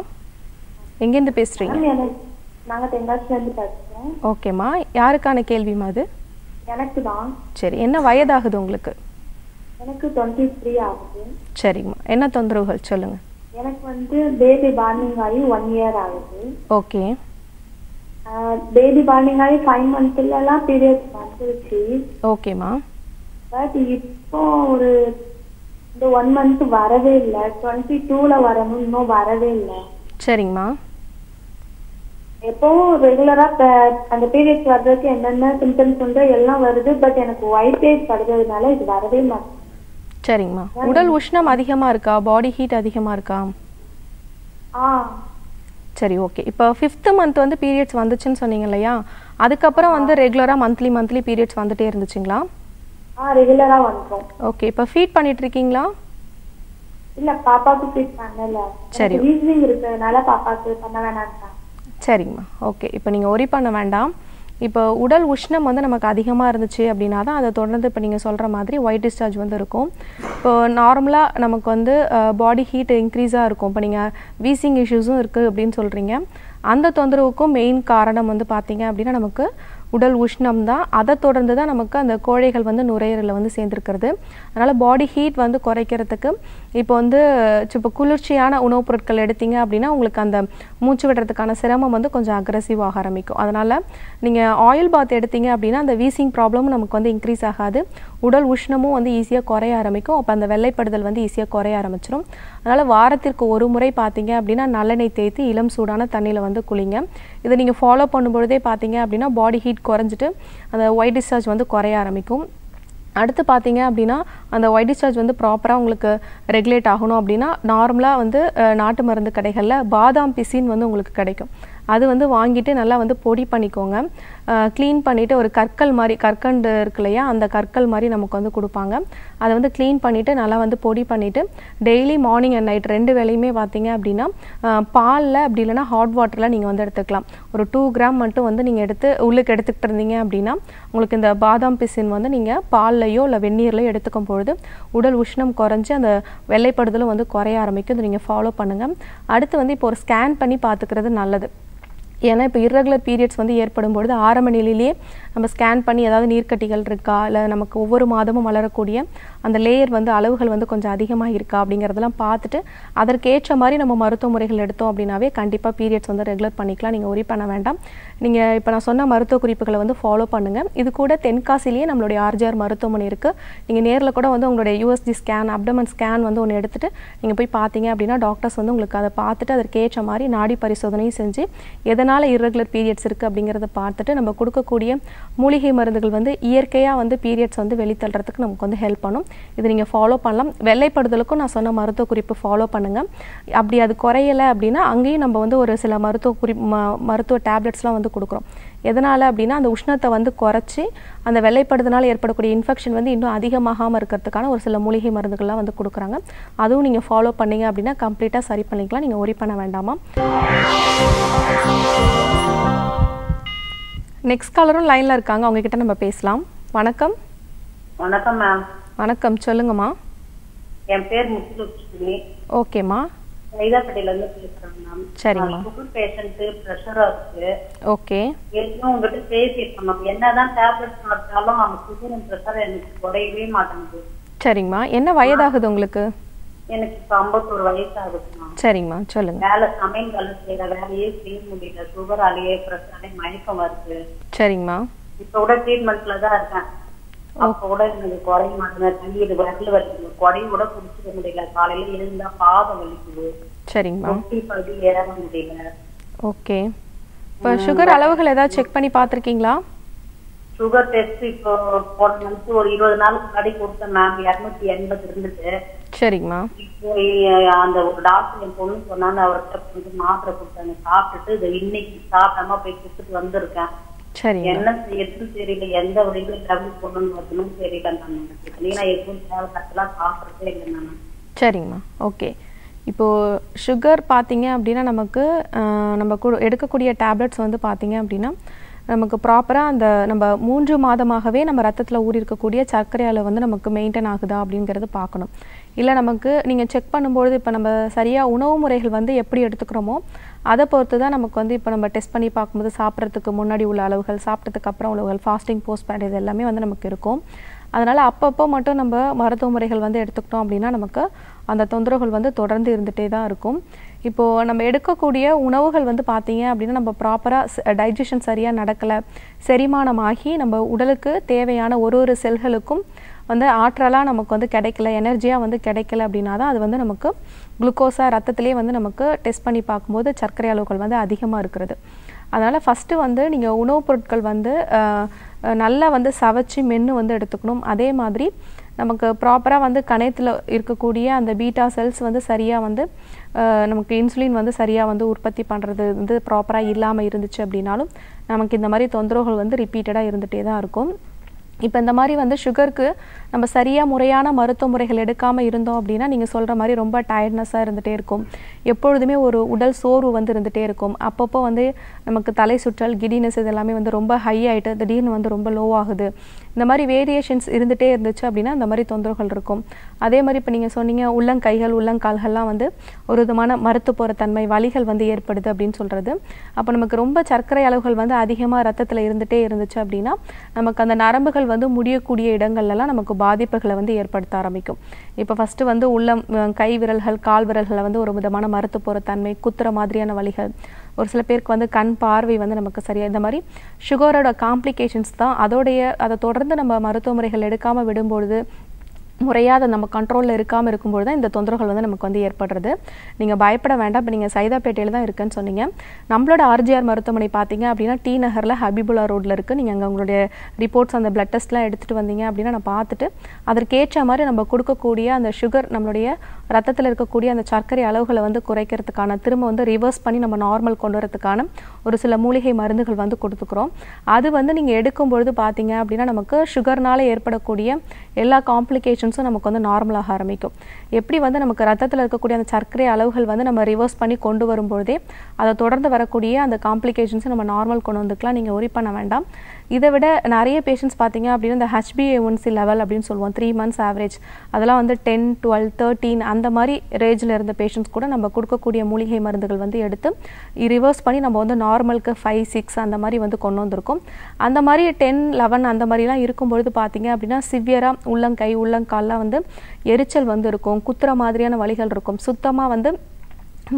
எங்கேருந்து பேசுகிறீங்க மேம் எனக்கு நாங்க தென்காசில இருந்து பேசுறோம். ஓகேம்மா. யாருக்கான கேள்விமா அது? எனக்கு தான். சரி. என்ன வயதாகுது உங்களுக்கு? எனக்கு டுவெண்ட்டி த்ரீ ஆகுது. சரிங்கம்மா என்ன தொந்தரவுகள்? சொல்லுங்கள் எனக்கு வந்து பேபி பார்னிங் ஆகி ஒன் இயர் ஆகுது. ஓகே. பேபி பார்னிங் ஆகி ஃபைவ் மந்த்லலாம் பீரியட்ஸ் வந்துருச்சு. ஓகேம்மா. பட் இப்போ ஒரு இந்த ஒன் மந்த் வரவே இல்லை. டுவெண்ட்டி டூல வரணும் இன்னும் வரவே இல்லை. சரிங்கம்மா எப்பவும் ரெகுலரா அந்த பீரியட்ஸ் வர்றதுக்கு என்னென்ன சிம்டம்ஸ் உண்டோ எல்லாம் வருது. பட் எனக்கு ஒயிட் ஏஜ் படுறதுனால இது வரவே மாட்டேங்குது. சரிங்கம்மா. உடல் உஷ்ணம் அதிகமாக இருக்கா? பாடி ஹீட் அதிகமாக இருக்கா? ஆ. சரி ஓகே இப்போ ஃபிஃப்த்து மந்த் வந்து பீரியட்ஸ் வந்துச்சுன்னு சொன்னீங்க இல்லையா? அதுக்கப்புறம் வந்து ரெகுலராக மந்த்லி மந்த்லி பீரியட்ஸ் வந்துட்டே இருந்துச்சுங்களா? ஆ ரெகுலரா வந்துரும். ஓகே இப்போ ஃபீட் பண்ணிட்டு இருக்கீங்களா? இல்ல பாப்பாக்கு ஃபீட் பண்ணல. சரி. ரீசனிங் இருக்கிறதுனால பாப்பாக்கு பண்ண வேணாம்ட்டாங்க. சரிங்கம்மா. ஓகே இப்போ நீங்கள் ஒரி பண்ண வேண்டாம். இப்போ உடல் உஷ்ணம் வந்து நமக்கு அதிகமாக இருந்துச்சு அப்படின்னா தான் அதை தொடர்ந்து இப்போ நீங்கள் சொல்கிற மாதிரி ஒயிட் டிஸ்சார்ஜ் வந்து இருக்கும். இப்போ நார்மலாக நமக்கு வந்து பாடி ஹீட் இன்க்ரீஸாக இருக்கும். இப்போ நீங்கள் வீசிங் இஷ்யூஸும் இருக்குது அப்படின்னு சொல்கிறீங்க அந்த தொந்தரவுக்கும் மெயின் காரணம் வந்து பார்த்தீங்க அப்படின்னா நமக்கு உடல் உஷ்ணம் தான். அதை தொடர்ந்து தான் நமக்கு அந்த கோழைகள் வந்து நுரையீரலில் வந்து சேர்ந்துருக்கிறது. அதனால் பாடி ஹீட் வந்து குறைக்கிறதுக்கு இப்போ வந்து இப்போ குளிர்ச்சியான உணவுப் பொருட்கள் எடுத்தீங்க அப்படின்னா உங்களுக்கு அந்த மூச்சு விடுறதுக்கான சிரமம் வந்து கொஞ்சம் அக்ரஸிவ் ஆக ஆரம்பிக்கும். அதனால் நீங்கள் ஆயில் பாத் எடுத்தீங்க அப்படின்னா அந்த வீசிங் ப்ராப்ளமும் நமக்கு வந்து இன்க்ரீஸ் ஆகாது. உடல் உஷ்ணமும் வந்து ஈஸியாக குறைய ஆரம்பிக்கும். அப்போ அந்த வெள்ளைப்படுதல் வந்து ஈஸியாக குறைய ஆரம்பிச்சிடும் அதனால் வாரத்திற்கு ஒரு முறை பார்த்தீங்க அப்படின்னா நல்லெண்ணெய் தேய்த்து இளம் சூடான தண்ணியில் வந்து குளிங்க. இதை நீங்கள் ஃபாலோ பண்ணும்பொழுதே பார்த்தீங்க அப்படின்னா பாடி ஹீட் குறைஞ்சிட்டு அந்த ஒயிட் டிஸ்சார்ஜ் வந்து குறைய ஆரம்பிக்கும். அடுத்து பார்த்தீங்க அப்படின்னா அந்த ஒயிட் டிஸ்சார்ஜ் வந்து ப்ராப்பராக உங்களுக்கு ரெகுலேட் ஆகணும் அப்படின்னா நார்மலாக வந்து நாட்டு மருந்து கடைகளில் பாதாம் பிசின் வந்து உங்களுக்கு கிடைக்கும். அது வந்து வாங்கிட்டு நல்லா வந்து பொடி பண்ணிக்கோங்க. க்ளீன் பண்ணிவிட்டு ஒரு கற்கள் மாதிரி கற்கண்டு இருக்கு இல்லையா அந்த கற்கள் மாதிரி நமக்கு வந்து கொடுப்பாங்க. அதை வந்து க்ளீன் பண்ணிவிட்டு நல்லா வந்து பொடி பண்ணிவிட்டு டெய்லி மார்னிங் அண்ட் நைட் ரெண்டு வேளையுமே பார்த்தீங்க அப்படின்னா பாலில் அப்படி இல்லைன்னா ஹாட் வாட்டரில் நீங்கள் வந்து எடுத்துக்கலாம். ஒரு டூ கிராம் மட்டும் வந்து நீங்கள் எடுத்து உள்ளுக்கு எடுத்துக்கிட்டு இருந்தீங்க அப்படின்னா உங்களுக்கு இந்த பாதாம் பிசின் வந்து நீங்கள் பால்லையோ இல்லை வெந்நீர்லையோ எடுத்துக்கும் பொழுது உடல் உஷ்ணம் குறைஞ்சு அந்த வெள்ளைப்படுதலும் வந்து குறைய ஆரம்பிக்கும். இதை நீங்கள் ஃபாலோ பண்ணுங்கள் அடுத்து வந்து இப்போ ஒரு ஸ்கேன் பண்ணி பார்த்துக்கிறது நல்லது. ஏன்னா இப்போ இரகுலர் பீரியட்ஸ் வந்து ஏற்படும் பொழுது ஆரம்ப நிலையிலேயே நம்ம ஸ்கேன் பண்ணி ஏதாவது நீர்க்கட்டிகள் இருக்கா? இல்லை நமக்கு ஒவ்வொரு மாதமும் வளரக்கூடிய அந்த லேயர் வந்து அளவுகள் வந்து கொஞ்சம் அதிகமாக இருக்கா அப்படிங்கிறதெல்லாம் பார்த்துட்டு அதற்கேற்ற மாதிரி நம்ம மருத்துவ முறைகள் எடுத்தோம் அப்படின்னாவே கண்டிப்பாக பீரியட்ஸ் வந்து ரெகுலர் பண்ணிக்கலாம். நீங்கள் ஒரி பண்ண வேண்டாம். நீங்கள் இப்போ நான் சொன்ன மருத்துவ குறிப்புகளை வந்து ஃபாலோ பண்ணுங்கள் இது கூட தென்காசிலேயே நம்மளுடைய ஆர்ஜிஆர் மருத்துவமனை இருக்குது நீங்கள் நேரில் கூட வந்து உங்களுடைய யூஎஸ்டி ஸ்கேன் அப்டமன் ஸ்கேன் வந்து ஒன்று எடுத்துகிட்டு நீங்கள் போய் பார்த்தீங்க அப்படின்னா டாக்டர்ஸ் வந்து உங்களுக்கு அதை பார்த்துட்டு அதற்கேற்ற மாதிரி நாடி பரிசோதனையும் செஞ்சு எதனால் இர்ரெகுலர் பீரியட்ஸ் இருக்குது அப்படிங்கிறத பார்த்துட்டு நம்ம கொடுக்கக்கூடிய மூலிகை மருந்துகள் வந்து இயற்கையாக வந்து பீரியட்ஸ் வந்து வெளித்தள்ளுறதுக்கு நமக்கு வந்து ஹெல்ப் பண்ணும். இது நீங்கள் ஃபாலோ பண்ணலாம். வெள்ளைப்படுதலுக்கும் நான் சொன்ன மருத்துவ குறிப்பு ஃபாலோ பண்ணுங்கள் அப்படி அது குறையலை அப்படின்னா அங்கேயும் நம்ம வந்து ஒரு சில மருத்துவ குறி ம- மருத்துவ டேப்லெட்ஸ்லாம் வந்து கொடுக்குறோம். எதனால் அப்படின்னா அந்த உஷ்ணத்தை வந்து குறைச்சி அந்த வெள்ளைப்படுதனால் ஏற்படக்கூடிய இன்ஃபெக்ஷன் வந்து இன்னும் அதிகமாகாமல் இருக்கிறதுக்கான ஒரு சில மூலிகை மருந்துகள்லாம் வந்து கொடுக்குறாங்க. அதுவும் நீங்கள் ஃபாலோ பண்ணீங்க அப்படின்னா கம்ப்ளீட்டாக சரி பண்ணிக்கலாம். நீங்கள் ஒரி பண்ண வேண்டாமா? நெக்ஸ்ட் காலரும் லைனில் இருக்காங்க. அவங்க கிட்ட நம்ம பேசலாம். வணக்கம். வணக்கம் மேம் வணக்கம் சொல்லுங்கம்மா. என் பேர் முத்துலட்சுமி. ஓகேம்மா. சைதாப்பேட்டையில இருந்து பேசுறேன் மேம். சரிங்கம்மா சுகர் பேஷண்ட் ப்ரெஷரா இருக்கு. ஓகே. ஏற்கனவே உங்ககிட்ட பேசியிருக்கோம் மேம். என்னதான் டேப்லெட் சாப்பிட்டாலும் அந்த சுகர் ப்ரெஷர் எனக்கு குறையவே மாட்டேங்குது. சரிங்கம்மா என்ன வயதாகுது உங்களுக்கு? எனக்கு இப்ப ஐம்பத்தோரு வயசு ஆகுது மேம். சரிங்கம்மா சொல்லுங்க. வேலை சமையல் வேலை செய்யற வேலையே செய்ய முடியல. சுகராலேயே ப்ரெஷராலே மயக்கம் வருது. சரிங்கம்மா இப்ப கூட ட்ரீட்மெண்ட்ல தான் இருக்கேன். அப்ப கூட எனக்கு குறைய மாட்டேங்குது தண்ணி இது விரல் வலிக்குது. குறைய கூட குடிச்சிக்க முடியல. காலையில எழுந்தா பாதம் வலிக்குது. சரிங்கம்மா முட்டி பகுதி ஏற முடியல. ஓகே. இப்போ சுகர் அளவுகள் ஏதாவது செக் பண்ணி பார்த்துருக்கீங்களா? சுகர் டெஸ்ட் இப்போ போன மந்த் ஒரு இருபது நாளுக்கு முன்னாடி கொடுத்தேன் மேம். இருநூத்தி எண்பது இருந்துச்சு. சரிங்கம்மா இப்போ அந்த ஒரு டாக்டர் என் பொண்ணு சொன்னாங்க அவர்கிட்ட மாத்திரை கொடுத்தாங்க. சாப்பிட்டுட்டு இதை இன்னைக்கு சாப்பிடாம போய் கொடுத்துட்டு வந்திருக்கேன். சரிங்க. என்ன செய்யறதுன்னு தெரியல. எந்த வழியில பண்ணணும் வரணும்னு தெரியல நான் ஏன்னா எதுவும் தேவை கட்டெல்லாம் சாப்பிட்றதே இல்லை நான் சரிங்கம்மா ஓகே இப்போது சுகர் பார்த்தீங்க அப்படின்னா நமக்கு நம்ம எடுக்கக்கூடிய டேப்லெட்ஸ் வந்து பார்த்தீங்க அப்படின்னா நமக்கு ப்ராப்பராக அந்த நம்ம மூன்று மாதமாகவே நம்ம ரத்தத்தில் ஊறி இருக்கக்கூடிய சர்க்கரை அளவு வந்து நமக்கு மெயின்டைன் ஆகுதா அப்படிங்கிறது பார்க்கணும். இல்லை நமக்கு நீங்கள் செக் பண்ணும்பொழுது இப்போ நம்ம சரியாக உணவு முறைகள் வந்து எப்படி எடுத்துக்கிறோமோ அதை பொறுத்து தான் நமக்கு வந்து இப்போ நம்ம டெஸ்ட் பண்ணி பார்க்கும்போது சாப்பிட்றதுக்கு முன்னாடி உள்ள அளவுகள் சாப்பிட்டதுக்கு அப்புறம் உள்ளவுகள் ஃபாஸ்டிங் போஸ்ட் பண்ணுறது இது எல்லாமே வந்து நமக்கு இருக்கும். அதனால் அப்பப்போ மட்டும் நம்ம மருத்துவ முறைகள் வந்து எடுத்துக்கிட்டோம் அப்படின்னா நமக்கு அந்த தொந்தரவுகள் வந்து தொடர்ந்து இருந்துகிட்டே தான் இருக்கும். இப்போது நம்ம எடுக்கக்கூடிய உணவுகள் வந்து பார்த்தீங்க அப்படின்னா நம்ம ப்ராப்பராக டைஜஷன் சரியாக நடக்கலை செரிமானமாகி நம்ம உடலுக்கு தேவையான ஒரு ஒரு செல்களுக்கும் வந்து ஆற்றலாக நமக்கு வந்து கிடைக்கல எனர்ஜியாக வந்து கிடைக்கல அப்படின்னா தான் அது வந்து நமக்கு குளுக்கோஸாக ரத்தத்திலே வந்து நமக்கு டெஸ்ட் பண்ணி பார்க்கும்போது சர்க்கரை அளவுகள் வந்து அதிகமாக இருக்கிறது. அதனால் ஃபஸ்ட்டு வந்து நீங்கள் உணவுப் பொருட்கள் வந்து நல்லா வந்து சவைச்சு மென்று வந்து எடுத்துக்கணும். அதே மாதிரி நமக்கு ப்ராப்பராக வந்து கணையத்தில் இருக்கக்கூடிய அந்த பீட்டா செல்ஸ் வந்து சரியாக வந்து நமக்கு இன்சுலின் வந்து சரியாக வந்து உற்பத்தி பண்ணுறது வந்து ப்ராப்பராக இல்லாமல் இருந்துச்சு அப்படின்னாலும் நமக்கு இந்த மாதிரி தொந்தரவுகள் வந்து ரிப்பீட்டடாக இருந்துகிட்டே தான் இருக்கும். இப்போ இந்த மாதிரி வந்து சுகருக்கு நம்ம சரியாக முறையான மருத்துவ முறைகள் எடுக்காமல் இருந்தோம் அப்படின்னா நீங்கள் சொல்கிற மாதிரி ரொம்ப டயர்ட்னஸாக இருந்துகிட்டே இருக்கும். எப்பொழுதுமே ஒரு உடல் சோர்வு வந்து இருந்துகிட்டே இருக்கும். அப்பப்போ வந்து நமக்கு தலை சுற்றல் கிடினஸ் இது எல்லாமே வந்து ரொம்ப ஹை ஆகிட்டு திடீர்னு வந்து ரொம்ப லோ ஆகுது. இந்த மாதிரி வேரியேஷன்ஸ் இருந்துகிட்டே இருந்துச்சு அப்படின்னா இந்த மாதிரி தொந்தரவுகள் இருக்கும். அதே மாதிரி இப்போ நீங்கள் சொன்னீங்க உள்ளங்கைகள் உள்ளங்கால்கள்லாம் வந்து ஒரு விதமான மருத்து போகிற தன்மை வலிகள் வந்து ஏற்படுது அப்படின்னு சொல்கிறது அப்போ நமக்கு ரொம்ப சர்க்கரை அளவுகள் வந்து அதிகமாக ரத்தத்தில் இருந்துகிட்டே இருந்துச்சு அப்படின்னா நமக்கு அந்த நரம்புகள் வந்து முடியக்கூடிய இடங்கள்லாம் நமக்கு பாதிப்புகளை வந்து ஏற்படுத்த ஆரம்பிக்கும். இப்போ ஃபஸ்ட்டு வந்து உள்ளம் கை விரல்கள் கால் விரல்களை வந்து ஒரு விதமான மறுத்து போகிற தன்மை குத்துற மாதிரியான வழிகள் ஒரு சில பேருக்கு வந்து கண் பார்வை வந்து நமக்கு சரியாக இந்த மாதிரி சுகரோட காம்ப்ளிகேஷன்ஸ் தான். அதோடைய அதை தொடர்ந்து நம்ம மருத்துவ முறைகள் எடுக்காமல் விடும்பொழுது முறையாக அதை நம்ம கண்ட்ரோலில் இருக்காமல் இருக்கும்போது தான் இந்த தொந்தரவுகள் வந்து நமக்கு வந்து ஏற்படுறது. நீங்கள் பயப்பட வேண்டாம். இப்போ நீங்கள் சைதாப்பேட்டையில் தான் இருக்குன்னு சொன்னீங்க. நம்மளோட ஆர்ஜிஆர் மருத்துவமனை பார்த்தீங்க அப்படின்னா டி நகரில் ஹபிபுல்லா ரோட்டில் இருக்குது நீங்கள் அங்கே உங்களுடைய ரிப்போர்ட்ஸ் அந்த பிளட் டெஸ்ட்லாம் எடுத்துகிட்டு வந்தீங்க அப்படின்னா நான் பார்த்துட்டு அதற்கேற்ற மாதிரி நம்ம கொடுக்கக்கூடிய அந்த சுகர் நம்மளுடைய ரத்தத்தில் இருக்கக்கூடிய அந்த சர்க்கரை அளவுகளை வந்து குறைக்கிறதுக்கான திரும்ப வந்து ரிவர்ஸ் பண்ணி நம்ம நார்மல் கொண்டு வரதுக்கான ஒரு சில மூலிகை மருந்துகள் வந்து கொடுத்துக்கிறோம். அது வந்து நீங்கள் எடுக்கும் பொழுது பார்த்தீங்க அப்படின்னா நமக்கு சுகர்னால் ஏற்படக்கூடிய எல்லா காம்ப்ளிகேஷன்ஸும் நமக்கு வந்து நார்மலாக ஆரம்பிக்கும். எப்படி வந்து நமக்கு ரத்தத்தில் இருக்கக்கூடிய அந்த சர்க்கரை அளவுகள் வந்து நம்ம ரிவர்ஸ் பண்ணி கொண்டு வரும்பொழுதே அதை தொடர்ந்து வரக்கூடிய அந்த காம்ப்ளிகேஷன்ஸை நம்ம நார்மல் கொண்டு வந்துக்கலாம். நீங்கள் ஒரி பண்ண வேண்டாம். இதை விட நிறைய பேஷண்ட்ஸ் பார்த்தீங்க அப்படின்னா இந்த ஹெச்பிஏஒன்சி லெவல் அப்படின்னு சொல்லுவோம் த்ரீ மந்த்ஸ் ஆவரேஜ் அதெல்லாம் வந்து டென் டுவெல் தேர்ட்டீன் அந்த மாதிரி ரேஞ்சில் இருந்த பேஷண்ட்ஸ் கூட நம்ம கொடுக்கக்கூடிய மூலிகை மருந்துகள் வந்து எடுத்து ரிவர்ஸ் பண்ணி நம்ம வந்து நார்மலுக்கு ஃபைவ் சிக்ஸ் அந்த மாதிரி வந்து கொண்டு வந்திருக்கோம். அந்த மாதிரி டென் லெவன் அந்த மாதிரிலாம் இருக்கும்பொழுது பார்த்தீங்க அப்படின்னா சிவியராக உள்ளங்கை உள்ளங்கால்லாம் வந்து எரிச்சல் வந்து இருக்கும் குத்துற மாதிரியான வழிகள் இருக்கும். சுத்தமாக வந்து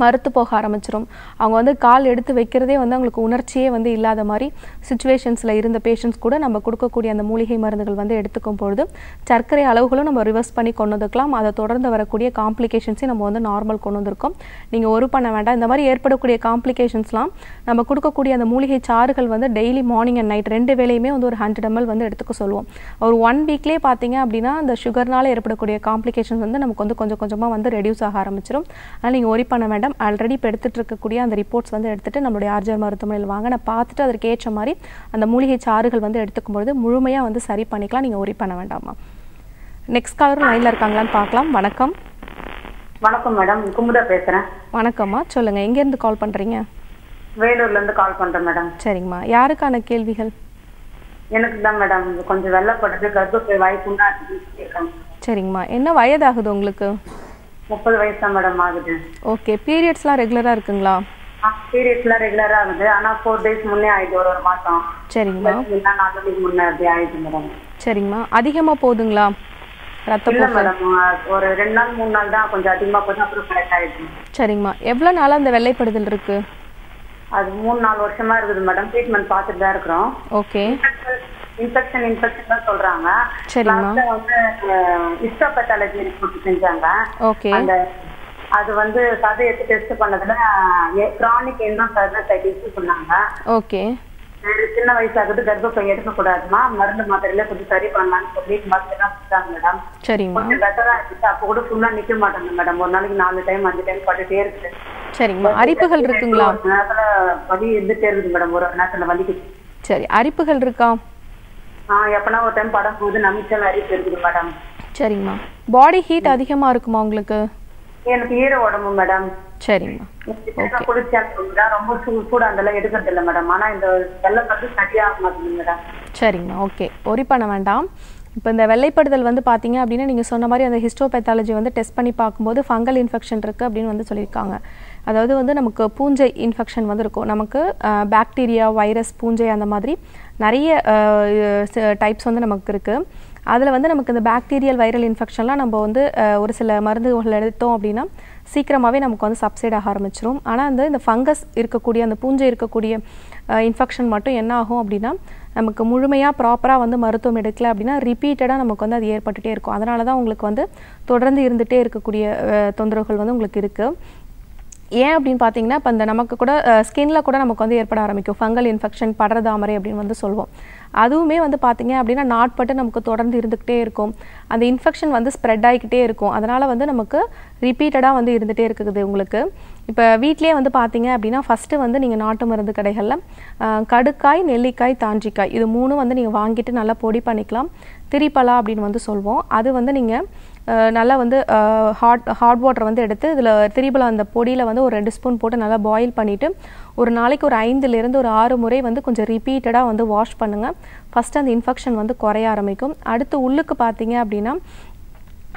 மறுத்து போக ஆரம்பிச்சிடும் அவங்க வந்து கால் எடுத்து வைக்கிறதே வந்து அவங்களுக்கு உணர்ச்சியே வந்து இல்லாத மாதிரி சுச்சுவேஷன்ஸில் இருந்த பேஷண்ட்ஸ் கூட நம்ம கொடுக்கக்கூடிய அந்த மூலிகை மருந்துகள் வந்து எடுத்துக்கும் பொழுது சர்க்கரை அளவுகளும் நம்ம ரிவர்ஸ் பண்ணி கொண்டு வந்துக்கலாம். அதை தொடர்ந்து வரக்கூடிய காம்ப்ளிகேஷன்ஸையும் நம்ம வந்து நார்மல் கொண்டு வந்திருக்கோம். நீங்கள் ஒரு பண்ண வேண்டாம். இந்த மாதிரி ஏற்படக்கூடிய காம்ப்ளிகேஷன்ஸ்லாம் நம்ம கொடுக்கக்கூடிய அந்த மூலிகை சாறுகள் வந்து டெய்லி மார்னிங் அண்ட் நைட் ரெண்டு வேளையுமே வந்து ஒரு ஹண்ட்ரட் எம்எல் வந்து எடுத்துக்க சொல்லுவோம். ஒரு ஒன் வீக்லேயே பார்த்தீங்க அப்படின்னா அந்த சுகர்னால் ஏற்படக்கூடிய காம்ப்ளிகேஷன்ஸ் வந்து நமக்கு வந்து கொஞ்சம் கொஞ்சமாக வந்து ரெடியூஸ் ஆக ஆரம்பிச்சிடும் அதனால் நீங்கள் ஒரி பண்ண வேண்டாம். ஆல்ரெடி இப்போ எடுத்துகிட்டு இருக்கக்கூடிய அந்த ரிப்போர்ட்ஸ் வந்து எடுத்துகிட்டு நம்மளுடைய ஆர்ஜர் மருத்துவமனையில் வாங்க. நான் பார்த்துட்டு அதற்கு ஏற்ற மாதிரி அந்த மூலிகை சாறுகள் வந்து எடுத்துக்கும் பொழுது முழுமையாக வந்து சரி பண்ணிக்கலாம். நீங்கள் ஒரி பண்ண வேண்டாமா? நெக்ஸ்ட் காலரும் லைனில் இருக்காங்களான்னு பார்க்கலாம். வணக்கம். வணக்கம் மேடம். குமுதா பேசுறேன். வணக்கம்மா. சொல்லுங்கள் எங்கேருந்து கால் பண்ணுறீங்க வேலூர்ல இருந்து கால் பண்றேன் மேடம். சரிங்கம்மா. யாருக்கான கேள்விகள்? எனக்கு தான் மேடம். கொஞ்சம் வெள்ளப்படுது கர்ப்பப்பை இருக்காங்க சரிங்கம்மா. என்ன வயதாகுது உங்களுக்கு? முப்பது வயசு தான் மேடம் ஆகுது ஓகே பீரியட்ஸ்லாம் ரெகுலராக இருக்குங்களா? பீரியட்ஸ்லாம் ரெகுலரா ஆகுது. ஆனா ஃபோர் டேஸ் முன்னே ஆயிடுது ஒரு ஒரு மாசம். சரிங்கம்மா இல்லைன்னா நாலு நாளைக்கு முன்னே அப்படி ஆயிடுது மேடம் சரிங்கம்மா அதிகமாக போகுதுங்களா இல்ல ரத்தப்போக்கு மேடம் ஒரு ரெண்டு நாள் மூணு நாள் தான் கொஞ்சம் அதிகமா போச்சு அப்புறம் கரெக்ட் ஆயிடுச்சு சரிங்கம்மா எவ்வளோ நாளாக அந்த வெள்ளைப்படுதல் இருக்கு? அது மூணு நாலு வருஷமா இருக்குது மேடம் ட்ரீட்மெண்ட் பார்த்துட்டு தான் இருக்கிறோம். ஓகே இன்ஃபெக்ஷன் இன்ஃபெக்ஷன் தான் சொல்றாங்க. லாஸ்ட்ல வந்து ஹிஸ்டோபேத்தாலஜி ரிப்போர்ட் செஞ்சாங்க. அந்த அது வந்து சதை எடுத்து டெஸ்ட் பண்ணதுல கிரானிக் எண்டோசைட்டிஸ் சொன்னாங்க. ஓகே. சின்ன வயசாகுது கர்ப்பப்பை எடுக்கக்கூடாதுமா? மருந்து மாத்திரையில கொஞ்சம் சரி பண்ணலாம்னு சொல்லி மருந்து எல்லாம் கொடுத்தாங்க மேடம் சரிங்கம்மா கொஞ்சம் பெட்டரா இருந்துச்சு. அப்ப கூட ஃபுல்லா நிக்க மாட்டேங்க மேடம் ஒரு நாளைக்கு நாலு டைம் அஞ்சு டைம் பட்டுட்டே இருக்குது சரிங்கம்மா அரிப்புகள் இருக்குங்களா? நேரத்துல வலி இருந்துட்டே இருக்குது மேடம் ஒரு நேரத்துல வலிக்குது சரி அரிப்புகள் இருக்கா? எப்பனா ஒரு டைம் படம் போது நமிச்சல் அரிப்பு இருக்குது மேடம். சரிங்கம்மா. பாடி ஹீட் அதிகமாக இருக்குமா உங்களுக்கு? எனக்கு ஈர உடம்பு மேடம். சரிங்கம்மா. குளிச்சா ரொம்ப சூடா அதெல்லாம் எடுக்கிறது இல்ல மேடம். ஆனா இந்த வெள்ளம் வந்து சரியாக மாட்டேங்குது மேடம். சரிங்கம்மா. ஓகே ஒரி பண்ண வேண்டாம். இப்போ இந்த வெள்ளைப்படுதல் வந்து பார்த்தீங்க அப்படின்னா நீங்கள் சொன்ன மாதிரி அந்த ஹிஸ்டோபேத்தாலஜி வந்து டெஸ்ட் பண்ணி பார்க்கும்போது ஃபங்கல் இன்ஃபெக்ஷன் இருக்குது அப்படின்னு வந்து சொல்லியிருக்காங்க. அதாவது வந்து நமக்கு பூஞ்சை இன்ஃபெக்ஷன் வந்து இருக்கும். நமக்கு பாக்டீரியா வைரஸ் பூஞ்சை அந்த மாதிரி நிறைய டைப்ஸ் வந்து நமக்கு இருக்குது அதில் வந்து நமக்கு இந்த பாக்டீரியல் வைரல் இன்ஃபெக்ஷன்லாம் நம்ம வந்து ஒரு சில மருந்துகள் எடுத்தோம் அப்படின்னா சீக்கிரமாகவே நமக்கு வந்து சப்சைட் ஆக ஆரம்பிச்சிரும். ஆனால் வந்து இந்த ஃபங்கஸ் இருக்கக்கூடிய அந்த பூஞ்சை இருக்கக்கூடிய இன்ஃபெக்ஷன் மட்டும் என்ன ஆகும் அப்படின்னா நமக்கு முழுமையாக ப்ராப்பராக வந்து மருத்துவம் எடுக்கலை அப்படின்னா ரிப்பீட்டடாக நமக்கு வந்து அது ஏற்பட்டுகிட்டே இருக்கும். அதனால தான் உங்களுக்கு வந்து தொடர்ந்து இருந்துகிட்டே இருக்கக்கூடிய தொந்தரவுகள் வந்து உங்களுக்கு இருக்குது ஏன் அப்படின்னு பார்த்தீங்கன்னா இப்போ இந்த நமக்கு கூட ஸ்கின்ல கூட நமக்கு வந்து ஏற்பட ஆரம்பிக்கும். ஃபங்கல் இன்ஃபெக்ஷன் படுறதாமரை அப்படின்னு வந்து சொல்லுவோம் அதுவுமே வந்து பார்த்தீங்க அப்படின்னா நாட்பட்டு நமக்கு தொடர்ந்து இருந்துக்கிட்டே இருக்கும். அந்த இன்ஃபெக்ஷன் வந்து ஸ்ப்ரெட் ஆகிக்கிட்டே இருக்கும். அதனால் வந்து நமக்கு ரிப்பீட்டடாக வந்து இருந்துகிட்டே இருக்குது உங்களுக்கு. இப்போ வீட்லேயே வந்து பார்த்தீங்க அப்படின்னா ஃபஸ்ட்டு வந்து நீங்கள் நாட்டு மருந்து கடைகளில் கடுக்காய் நெல்லிக்காய் தாஞ்சிக்காய் இது மூணும் வந்து நீங்கள் வாங்கிட்டு நல்லா பொடி பண்ணிக்கலாம். திரிப்பலா அப்படின்னு வந்து சொல்வோம். அது வந்து நீங்கள் நல்லா வந்து ஹாட் ஹாட் வாட்டர் வந்து எடுத்து இதில் திரிபலா அந்த பொடியில் வந்து ஒரு ரெண்டு ஸ்பூன் போட்டு நல்லா பாயில் பண்ணிவிட்டு ஒரு நாளைக்கு ஒரு ஐந்துலேருந்து ஒரு ஆறு முறை வந்து கொஞ்சம் ரிப்பீட்டடாக வந்து வாஷ் பண்ணுங்கள் ஃபஸ்ட்டு அந்த இன்ஃபெக்ஷன் வந்து குறைய ஆரம்பிக்கும். அடுத்து உள்ளுக்கு பார்த்தீங்க அப்படின்னா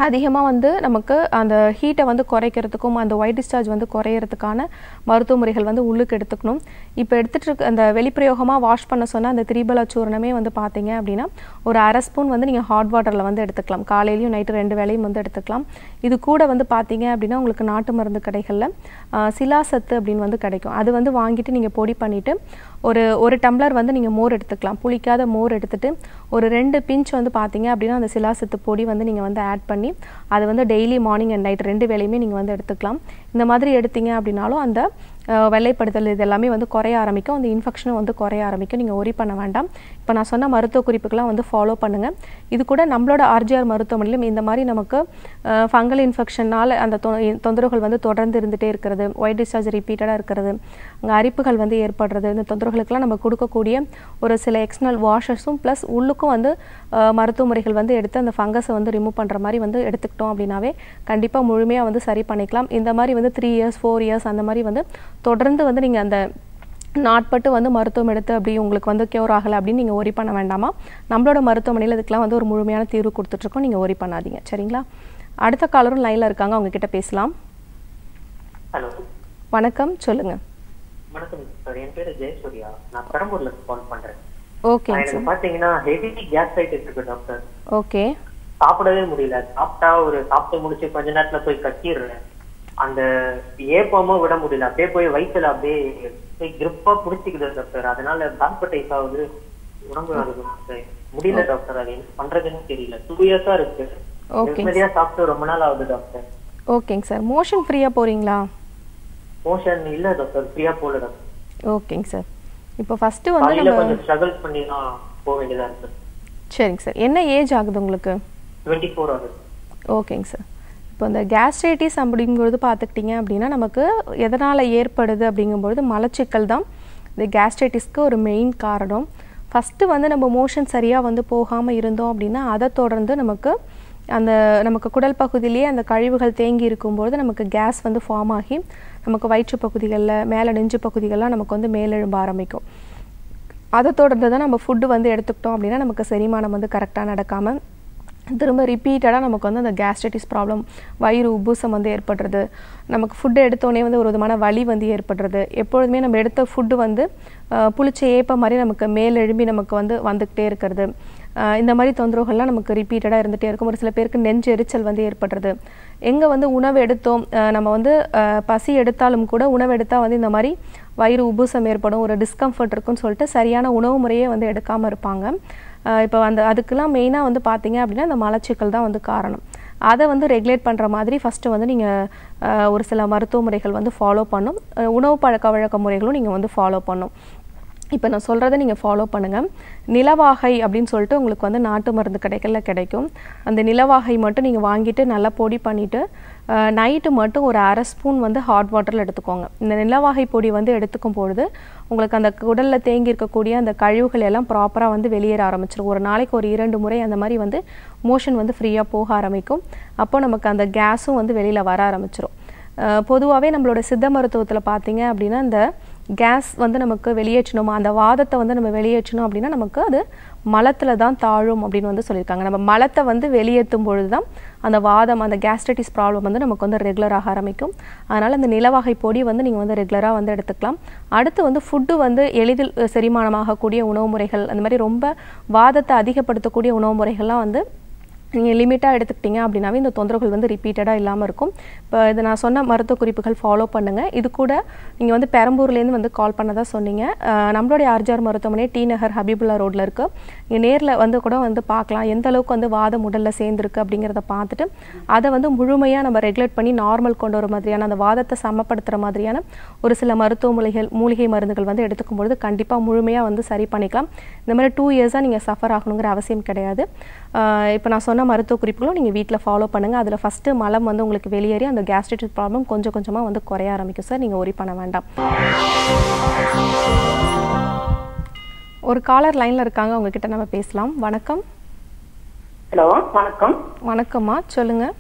அதிகமாக வந்து நமக்கு அந்த ஹீட்டை வந்து குறைக்கிறதுக்கும் அந்த ஒயிட் டிஸ்சார்ஜ் வந்து குறையிறதுக்கான மருத்துவ முறைகள் வந்து உள்ளுக்கு எடுத்துக்கணும். இப்போ எடுத்துகிட்டு இருக்க அந்த வெளிப்பிரயோகமாக வாஷ் பண்ண சொன்ன அந்த திரிபலா சூர்ணமே வந்து பார்த்தீங்க அப்படின்னா ஒரு அரை ஸ்பூன் வந்து நீங்கள் ஹாட் வாட்டரில் வந்து எடுத்துக்கலாம். காலையிலையும் நைட்டு ரெண்டு வேளையும் வந்து எடுத்துக்கலாம். இது கூட வந்து பார்த்தீங்க அப்படின்னா உங்களுக்கு நாட்டு மருந்து கடைகளில் சிலாசத்து அப்படின்னு வந்து கிடைக்கும். அது வந்து வாங்கிட்டு நீங்கள் பொடி பண்ணிவிட்டு ஒரு ஒரு டம்ளர் வந்து நீங்கள் மோர் எடுத்துக்கலாம். புளிக்காத மோர் எடுத்துகிட்டு ஒரு ரெண்டு பிஞ்ச் வந்து பார்த்தீங்க அப்படின்னா அந்த சிலாசத்து பொடி வந்து நீங்கள் வந்து ஆட் பண்ணி அது வந்து டெய்லி மார்னிங் அண்ட் நைட் ரெண்டு வேலையுமே நீங்கள் வந்து எடுத்துக்கலாம். இந்த மாதிரி எடுத்தீங்க அப்படின்னாலும் அந்த வெள்ளைப்படுத்தல் இதெல்லாமே இது எல்லாமே வந்து குறைய ஆரம்பிக்கும். அந்த இன்ஃபெக்ஷனும் வந்து குறைய ஆரம்பிக்கும். நீங்கள் ஒரி பண்ண வேண்டாம். இப்போ நான் சொன்ன மருத்துவ குறிப்புக்கெலாம் வந்து ஃபாலோ பண்ணுங்கள் இது கூட நம்மளோட ஆர்ஜிஆர் மருத்துவமனையிலும் இந்த மாதிரி நமக்கு ஃபங்கல் இன்ஃபெக்ஷனால் அந்த தொ- தொந்தரவுகள் வந்து தொடர்ந்து இருந்துகிட்டே இருக்கிறது. ஒயிட் டிஸ்சார்ஜ் ரிப்பீட்டடாக இருக்கிறது. அங்கே அரிப்புகள் வந்து ஏற்படுறது. இந்த தொந்தரவுகளுக்கெல்லாம் நம்ம கொடுக்கக்கூடிய ஒரு சில எக்ஸ்டர்னல் வாஷஸும் ப்ளஸ் உள்ளுக்கும் வந்து மருத்துவ முறைகள் வந்து எடுத்து அந்த ஃபங்கஸை வந்து ரிமூவ் பண்ணுற மாதிரி வந்து எடுத்துக்கிட்டோம் அப்படின்னாவே கண்டிப்பாக முழுமையாக வந்து சரி பண்ணிக்கலாம். இந்த மாதிரி வந்து த்ரீ இயர்ஸ் ஃபோர் இயர்ஸ் அந்த மாதிரி வந்து தொடர்ந்து வந்து நீங்கள் அந்த நாட்பட்டு வந்து மருத்துவம் எடுத்து அப்படி உங்களுக்கு வந்து க்யூர் ஆகலை அப்படின்னு நீங்கள் ஒரி பண்ண வேண்டாமா? நம்மளோட மருத்துவமனையில் இதுக்கெல்லாம் வந்து ஒரு முழுமையான தீர்வு கொடுத்துட்ருக்கோம் நீங்கள் ஒரி பண்ணாதீங்க. சரிங்களா? அடுத்த காலரும் லைனில் இருக்காங்க. அவங்க கிட்ட பேசலாம். ஹலோ வணக்கம். சொல்லுங்கள் வணக்கம் சார். என் பேரு ஜெயசூர்யா. நான் பெரம்பூர்ல கால் பண்றேன். ஓகேங்க எனக்கு பாத்தீங்கன்னா ஹெவி கேஸ்ட்ரைட்டிஸ் இருக்கு டாக்டர் ஓகே சாப்பிடவே முடியல. சாப்பிட்டா ஒரு சாப்பிட்டு முடிச்சு கொஞ்ச நேரத்துல போய் கட்டிடுறேன். அந்த ஏப்பமும் விட முடியல. அப்படியே போய் வயித்துல அப்படியே கிரிப்பா புடிச்சிக்குது டாக்டர் அதனால பேக்பட்டைஸ் ஆகுது. உடம்பு டாக்டர். முடியல டாக்டர் அது என்ன பண்றதுன்னு தெரியல. டூ இயர்ஸா இருக்கு. நிம்மதியா சாப்பிட்டு ரொம்ப நாள் ஆகுது டாக்டர் ஓகேங்க சார் மோஷன் ஃப்ரீயாக போகிறீங்களா மோஷன் இல்ல டாக்டர் ஃப்ரீயா போல டாக்டர் ஓகேங்க சார் இப்போ ஃபஸ்ட்டு வந்து நம்ம கொஞ்சம் ஸ்ட்ரகிள் பண்ணி தான் போக வேண்டியதா இருக்கு. சரிங்க சார் என்ன ஏஜ் ஆகுது உங்களுக்கு? டுவெண்ட்டி ஃபோர் ஆகுது ஓகேங்க சார் இப்போ இந்த கேஸ்ட்ரைட்டிஸ் அப்படிங்கிறது பார்த்துக்கிட்டிங்க அப்படின்னா நமக்கு எதனால் ஏற்படுது அப்படிங்கும்பொழுது மலச்சிக்கல் தான் இந்த கேஸ்ட்ரைட்டிஸ்க்கு ஒரு மெயின் காரணம். ஃபஸ்ட்டு வந்து நம்ம மோஷன் சரியாக வந்து போகாமல் இருந்தோம் அப்படின்னா அதை தொடர்ந்து நமக்கு அந்த நமக்கு குடல் பகுதியிலேயே அந்த கழிவுகள் தேங்கி இருக்கும்பொழுது நமக்கு கேஸ் வந்து ஃபார்ம் ஆகி நமக்கு வயிற்று பகுதிகளில் மேலே நெஞ்சு பகுதிகளெலாம் நமக்கு வந்து மேலெழும்ப ஆரம்பிக்கும். அதை தொடர்ந்து தான் நம்ம ஃபுட்டு வந்து எடுத்துக்கிட்டோம் அப்படின்னா நமக்கு செரிமானம் வந்து கரெக்டாக நடக்காமல் திரும்ப ரிப்பீட்டடாக நமக்கு வந்து அந்த கேஸ்ட்ரைட்டிஸ் ப்ராப்ளம் வயிறு உபூசம் வந்து ஏற்படுறது. நமக்கு ஃபுட்டு எடுத்தோடனே வந்து ஒரு விதமான வலி வந்து ஏற்படுறது. எப்பொழுதுமே நம்ம எடுத்த ஃபுட்டு வந்து புளிச்ச ஏப்ப மாதிரி நமக்கு மேல் எழும்பி நமக்கு வந்து வந்துக்கிட்டே இருக்கிறது. இந்த மாதிரி தொந்தரவுகள்லாம் நமக்கு ரிப்பீட்டடாக இருந்துகிட்டே இருக்கும். ஒரு சில பேருக்கு நெஞ்சு எரிச்சல் வந்து ஏற்படுறது. எங்கே வந்து உணவு எடுத்தோம் நம்ம வந்து பசி எடுத்தாலும் கூட உணவு எடுத்தால் வந்து இந்த மாதிரி வயிறு உபூசம் ஏற்படும். ஒரு டிஸ்கம்ஃபர்ட் இருக்குன்னு சொல்லிட்டு சரியான உணவு முறையே வந்து எடுக்காமல் இருப்பாங்க. இப்போ அந்த அதுக்கெல்லாம் மெயினாக வந்து பார்த்தீங்க அப்படின்னா இந்த மலச்சிக்கல் தான் வந்து காரணம். அதை வந்து ரெகுலேட் பண்ணுற மாதிரி ஃபஸ்ட்டு வந்து நீங்கள் ஒரு சில மருத்துவ முறைகள் வந்து ஃபாலோ பண்ணும். உணவு பழக்க வழக்க முறைகளும் நீங்கள் வந்து ஃபாலோ பண்ணும். இப்போ நான் சொல்கிறத நீங்கள் ஃபாலோ பண்ணுங்கள் நிலவாகை அப்படின்னு சொல்லிட்டு உங்களுக்கு வந்து நாட்டு மருந்து கடைகளில் கிடைக்கும். அந்த நிலவாகை மட்டும் நீங்கள் வாங்கிட்டு நல்லா பொடி பண்ணிவிட்டு நைட்டு மட்டும் ஒரு அரை ஸ்பூன் வந்து ஹாட் வாட்டரில் எடுத்துக்கோங்க. இந்த நிலவாகை பொடி வந்து எடுத்துக்கும் பொழுது உங்களுக்கு அந்த குடலில் தேங்கி இருக்கக்கூடிய அந்த கழிவுகள் எல்லாம் ப்ராப்பராக வந்து வெளியேற ஆரம்பிச்சிடும் ஒரு நாளைக்கு ஒரு இரண்டு முறை அந்த மாதிரி வந்து மோஷன் வந்து ஃப்ரீயாக போக ஆரம்பிக்கும். அப்போ நமக்கு அந்த கேஸும் வந்து வெளியில் வர ஆரம்பிச்சிடும் பொதுவாகவே நம்மளோட சித்த மருத்துவத்தில் பார்த்தீங்க அப்படின்னா இந்த கேஸ் வந்து நமக்கு வெளியேற்றணுமா? அந்த வாதத்தை வந்து நம்ம வெளியேற்றணும் அப்படின்னா நமக்கு அது மலத்தில் தான் தாழும் அப்படின்னு வந்து சொல்லியிருக்காங்க. நம்ம மலத்தை வந்து வெளியேற்றும் பொழுது தான் அந்த வாதம் அந்த கேஸ்ட்ரைட்டிஸ் ப்ராப்ளம் வந்து நமக்கு வந்து ரெகுலராக ஆரம்பிக்கும். அதனால் அந்த நிலவகை பொடி வந்து நீங்கள் வந்து ரெகுலராக வந்து எடுத்துக்கலாம். அடுத்து வந்து ஃபுட்டு வந்து எளிதில் செரிமானமாகக்கூடிய உணவு முறைகள் அந்த மாதிரி ரொம்ப வாதத்தை அதிகப்படுத்தக்கூடிய உணவு முறைகள்லாம் வந்து நீங்கள் லிமிட்டாக எடுத்துக்கிட்டீங்க அப்படின்னாவே இந்த தொந்தரவுகள் வந்து ரிப்பீட்டடாக இல்லாமல் இருக்கும். இப்போ இது நான் சொன்ன மருத்துவ குறிப்புகள் ஃபாலோ பண்ணுங்கள் இது கூட நீங்கள் வந்து பெரம்பூர்லேருந்து வந்து கால் பண்ணதாக சொன்னீங்க. நம்மளுடைய ஆர்ஜிஆர் மருத்துவமனை டி நகர் ஹபீபுல்லா ரோட்டில் இருக்குது நீங்கள் நேரில் வந்து கூட வந்து பார்க்கலாம். எந்த அளவுக்கு வந்து வாதம் உடலில் சேர்ந்துருக்கு அப்படிங்கிறத பார்த்துட்டு அதை வந்து முழுமையாக நம்ம ரெகுலேட் பண்ணி நார்மல் கொண்டு வர மாதிரியான அந்த வாதத்தை சமப்படுத்துகிற மாதிரியான ஒரு சில மருத்துவ மூலிகள் மூலிகை மருந்துகள் வந்து எடுத்துக்கும் பொழுது கண்டிப்பாக முழுமையாக வந்து சரி பண்ணிக்கலாம். இந்த மாதிரி டூ இயர்ஸாக நீங்கள் சஃபர் ஆகணுங்கிற அவசியம் கிடையாது. இப்போ நான் சொன்ன மருத்துவ குறிப்புகளும் நீங்கள் வீட்டில் ஃபாலோ பண்ணுங்கள் அதில் ஃபஸ்ட்டு மலம் வந்து உங்களுக்கு வெளியேறி அந்த கேஸ்ட்ரிட்டிக் ப்ராப்ளம் கொஞ்சம் கொஞ்சமாக வந்து குறைய ஆரம்பிக்கும் சார். நீங்கள் ஒரி பண்ண வேண்டாம். ஒரு காலர் லைனில் இருக்காங்க. உங்ககிட்ட நம்ம பேசலாம். வணக்கம். ஹலோ வணக்கம். வணக்கம்மா. சொல்லுங்கள்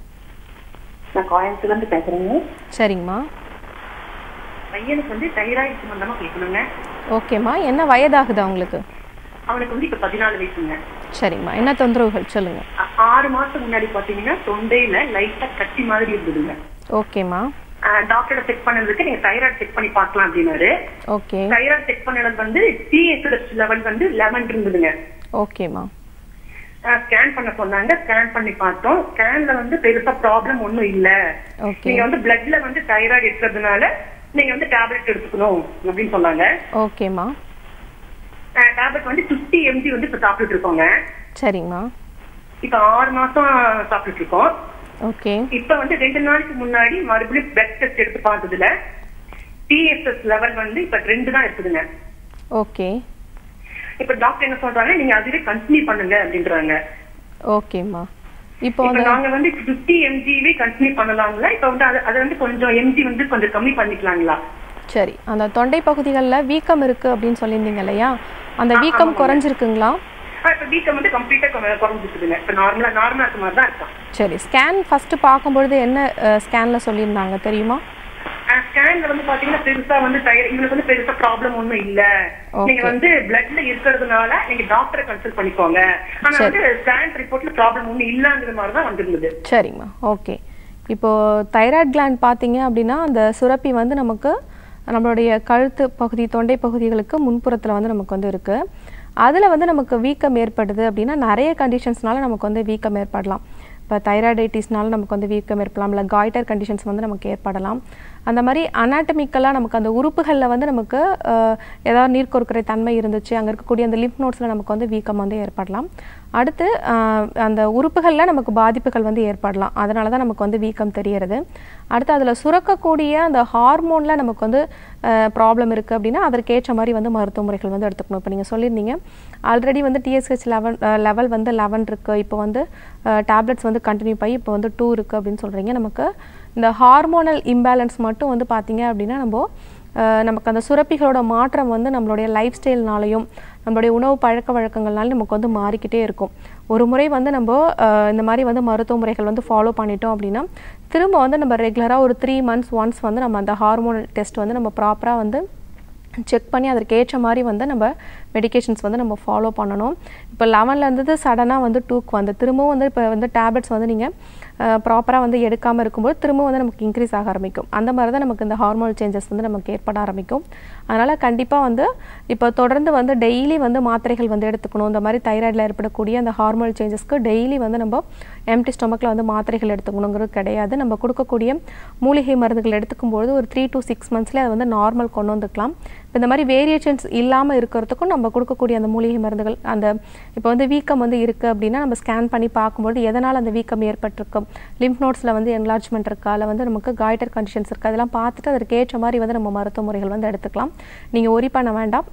நான் கோயம்புத்தூர்ல இருந்து பேசுறேங்க. சரிங்கம்மா. பையனுக்கு வந்து தைராய்டு சம்பந்தமா கேட்கணுங்க. ஓகேம்மா. என்ன வயதாகுதா உங்களுக்கு? அவனுக்கு வந்து இப்ப பதினாலு வயசுங்க. சரிங்கம்மா என்ன தொந்தரவுகள் சொல்லுங்கள் ஆ- ஆறு மாசம் முன்னாடி பாத்தீங்கன்னா தொண்டையில லைட்டா கட்டி மாதிரி இருந்ததுங்க. ஓகேம்மா. டாக்டரை செக் பண்ணதுக்கு நீங்க தைராய்டு செக் பண்ணி பார்க்கலாம் அப்படின்னாரு. ஓகே. தைராய்டு செக் பண்ணது வந்து டிஎஸ்எஸ் லெவல் வந்து லெவன் இருந்ததுங்க. ஓகேம்மா. ஸ்கேன் பண்ண சொன்னாங்க. ஸ்கேன் பண்ணி பார்த்தோம். ஸ்கேன்ல வந்து பெருசா ப்ராப்ளம் ஒண்ணும் இல்ல. நீங்க வந்து பிளட்ல வந்து தைராய்டு இருக்கிறதுனால நீங்க வந்து டேப்லெட் எடுத்துக்கணும் அப்படின்னு சொன்னாங்க. ஓகேம்மா. டேப்லெட் வந்து 50 எம்ஜி வந்து இப்ப சாப்பிட்டுட்டு இருக்கோங்க சரிங்கம்மா இப்ப ஆறு மாசம் சாப்பிட்டுட்டு இருக்கோம் ஓகே. இப்ப வந்து ரெண்டு நாளைக்கு முன்னாடி மறுபடியும் பிளட் டெஸ்ட் எடுத்து பார்த்ததுல டிஎஸ்எஸ் லெவல் வந்து இப்ப ரெண்டு தான் இருக்குதுங்க. ஓகே. இப்ப டாக்டர் என்ன சொல்றாங்க? நீங்க அதுவே கண்டினியூ பண்ணுங்க அப்படின்றாங்க. ஓகேம்மா. இப்போ நாங்க வந்து 50 எம்ஜிவே கண்டினியூ பண்ணலாங்களா இப்ப வந்து அது அது வந்து கொஞ்சம் எம்ஜி வந்து கொஞ்சம் கம்மி பண்ணிக்கலாங்களா? சரி. அந்த தொண்டை பகுதிகளில் வீக்கம் இருக்கு அப்படின்னு சொல்லியிருந்தீங்க இல்லையா? அந்த வீக்கம் குறைஞ்சிருக்குங்களா? வீக்கம் வந்து கம்ப்ளீட்டா குறைஞ்சிருக்குதுங்க. இப்ப நார்மலா நார்மலா இருக்க மாதிரி தான் இருக்கான். சரி ஸ்கேன் ஃபர்ஸ்ட் பார்க்கும்பொழுது என்ன ஸ்கேன்ல சொல்லியிருந்தாங்க தெரியுமா? ஸ்கேன்ல வந்து பாத்தீங்கன்னா பெருசா வந்து thyroid- இவங்களுக்கு வந்து பெருசா ப்ராப்ளம் ஒண்ணும் இல்ல. நீங்க வந்து பிளட்ல இருக்கிறதுனால நீங்க டாக்டரை கன்சல்ட் பண்ணிக்கோங்க. ஆனா வந்து ஸ்கேன் ரிப்போர்ட்ல ப்ராப்ளம் ஒண்ணும் இல்லங்கிற மாதிரி தான் வந்திருந்தது. சரிங்கம்மா ஓகே இப்போ தைராய்டு gland பார்த்தீங்க அப்படின்னா அந்த சுரப்பி வந்து நமக்கு நம்மளுடைய கழுத்து பகுதி தொண்டை பகுதிகளுக்கு முன்புறத்தில் வந்து நமக்கு வந்து இருக்குது அதில் வந்து நமக்கு வீக்கம் ஏற்படுது அப்படின்னா நிறைய கண்டிஷன்ஸ்னால நமக்கு வந்து வீக்கம் ஏற்படலாம். இப்போ தைராய்டைட்டிஸ்னால நமக்கு வந்து வீக்கம் ஏற்படலாம். இல்லை காய்டர் கண்டிஷன்ஸ் வந்து நமக்கு ஏற்படலாம். அந்த மாதிரி அனாட்டமிக்கலாக நமக்கு அந்த உறுப்புகளில் வந்து நமக்கு ஏதாவது நீர் கோர்க்கிற தன்மை இருந்துச்சு அங்கே இருக்கக்கூடிய அந்த லிம்ப் நோட்ஸில் நமக்கு வந்து வீக்கம் வந்து ஏற்படலாம். அடுத்து அந்த உறுப்புகளில் நமக்கு பாதிப்புகள் வந்து ஏற்படலாம். அதனால தான் நமக்கு வந்து வீக்கம் தெரியறது அடுத்து அதில் சுரக்கக்கூடிய அந்த ஹார்மோனில் நமக்கு வந்து ப்ராப்ளம் இருக்குது அப்படின்னா அதற்கேற்ற மாதிரி வந்து மருத்துவ முறைகள் வந்து எடுத்துக்கணும். இப்போ நீங்கள் சொல்லியிருந்தீங்க ஆல்ரெடி வந்து டிஎஸ்ஹெச் லெவன் லெவல் வந்து லெவன் இருக்குது இப்போ வந்து டேப்லெட்ஸ் வந்து கண்டினியூ பண்ணி இப்போ வந்து டூ இருக்குது அப்படின்னு சொல்கிறீங்க நமக்கு இந்த ஹார்மோனல் இம்பேலன்ஸ் மட்டும் வந்து பார்த்திங்க அப்படின்னா நம்ம நமக்கு அந்த சுரப்பிகளோட மாற்றம் வந்து நம்மளுடைய லைஃப் ஸ்டைல்னாலையும் நம்மளுடைய உணவு பழக்க வழக்கங்கள்னாலும் நமக்கு வந்து மாறிக்கிட்டே இருக்கும். ஒரு முறை வந்து நம்ம இந்த மாதிரி வந்து மருத்துவ முறைகள் வந்து ஃபாலோ பண்ணிட்டோம் அப்படின்னா திரும்ப வந்து நம்ம ரெகுலராக ஒரு த்ரீ மந்த்ஸ் ஒன்ஸ் வந்து நம்ம அந்த ஹார்மோனல் டெஸ்ட் வந்து நம்ம ப்ராப்பராக வந்து செக் பண்ணி அதற்கு ஏற்ற மாதிரி வந்து நம்ம மெடிகேஷன்ஸ் வந்து நம்ம ஃபாலோ பண்ணணும். இப்போ லெவனில் இருந்தது சடனாக வந்து டூக்கு வந்து. திரும்பவும் வந்து இப்போ வந்து டேப்லெட்ஸ் வந்து நீங்கள் ப்ராப்பராக வந்து எடுக்காமல் இருக்கும்போது திரும்பவும் வந்து நமக்கு இன்க்ரீஸ் ஆக ஆரம்பிக்கும். அந்த மாதிரி தான் நமக்கு இந்த ஹார்மோனல் சேஞ்சஸ் வந்து நமக்கு ஏற்பட ஆரம்பிக்கும். அதனால் கண்டிப்பாக வந்து இப்போ தொடர்ந்து வந்து டெய்லி வந்து மாத்திரைகள் வந்து எடுத்துக்கணும். இந்த மாதிரி தைராய்டில் ஏற்படக்கூடிய அந்த ஹார்மோனல் சேஞ்சஸ்க்கு டெய்லி வந்து நம்ம எம்டி ஸ்டொமக்கில் வந்து மாத்திரைகள் எடுத்துக்கணுங்கிறது கிடையாது. நம்ம கொடுக்கக்கூடிய மூலிகை மருந்துகள் எடுத்துக்கும்போது ஒரு த்ரீ டு சிக்ஸ் மந்த்ஸ்லேயே அதை வந்து நார்மல் கொண்டு வந்துக்கலாம். இப்போ இந்த மாதிரி வேரியேஷன்ஸ் இல்லாமல் இருக்கிறதுக்கும் நம்ம கொடுக்கக்கூடிய அந்த மூலிகை மருந்துகள் அந்த இப்போ வந்து வீக்கம் வந்து இருக்குது அப்படின்னா நம்ம ஸ்கேன் பண்ணி பார்க்கும்போது எதனால் அந்த வீக்கம் ஏற்பட்டிருக்கும் லிம்ப் நோட்ஸில் வந்து என்லார்ஜ்மெண்ட் இருக்கா? இல்லை வந்து நமக்கு காய்டர் கண்டிஷன்ஸ் இருக்கா? அதெல்லாம் பார்த்துட்டு அதற்கு ஏற்ற மாதிரி வந்து நம்ம மருத்துவ முறைகள் வந்து எடுத்துக்கலாம். நீங்கள் ஒரி பண்ண வேண்டாம்.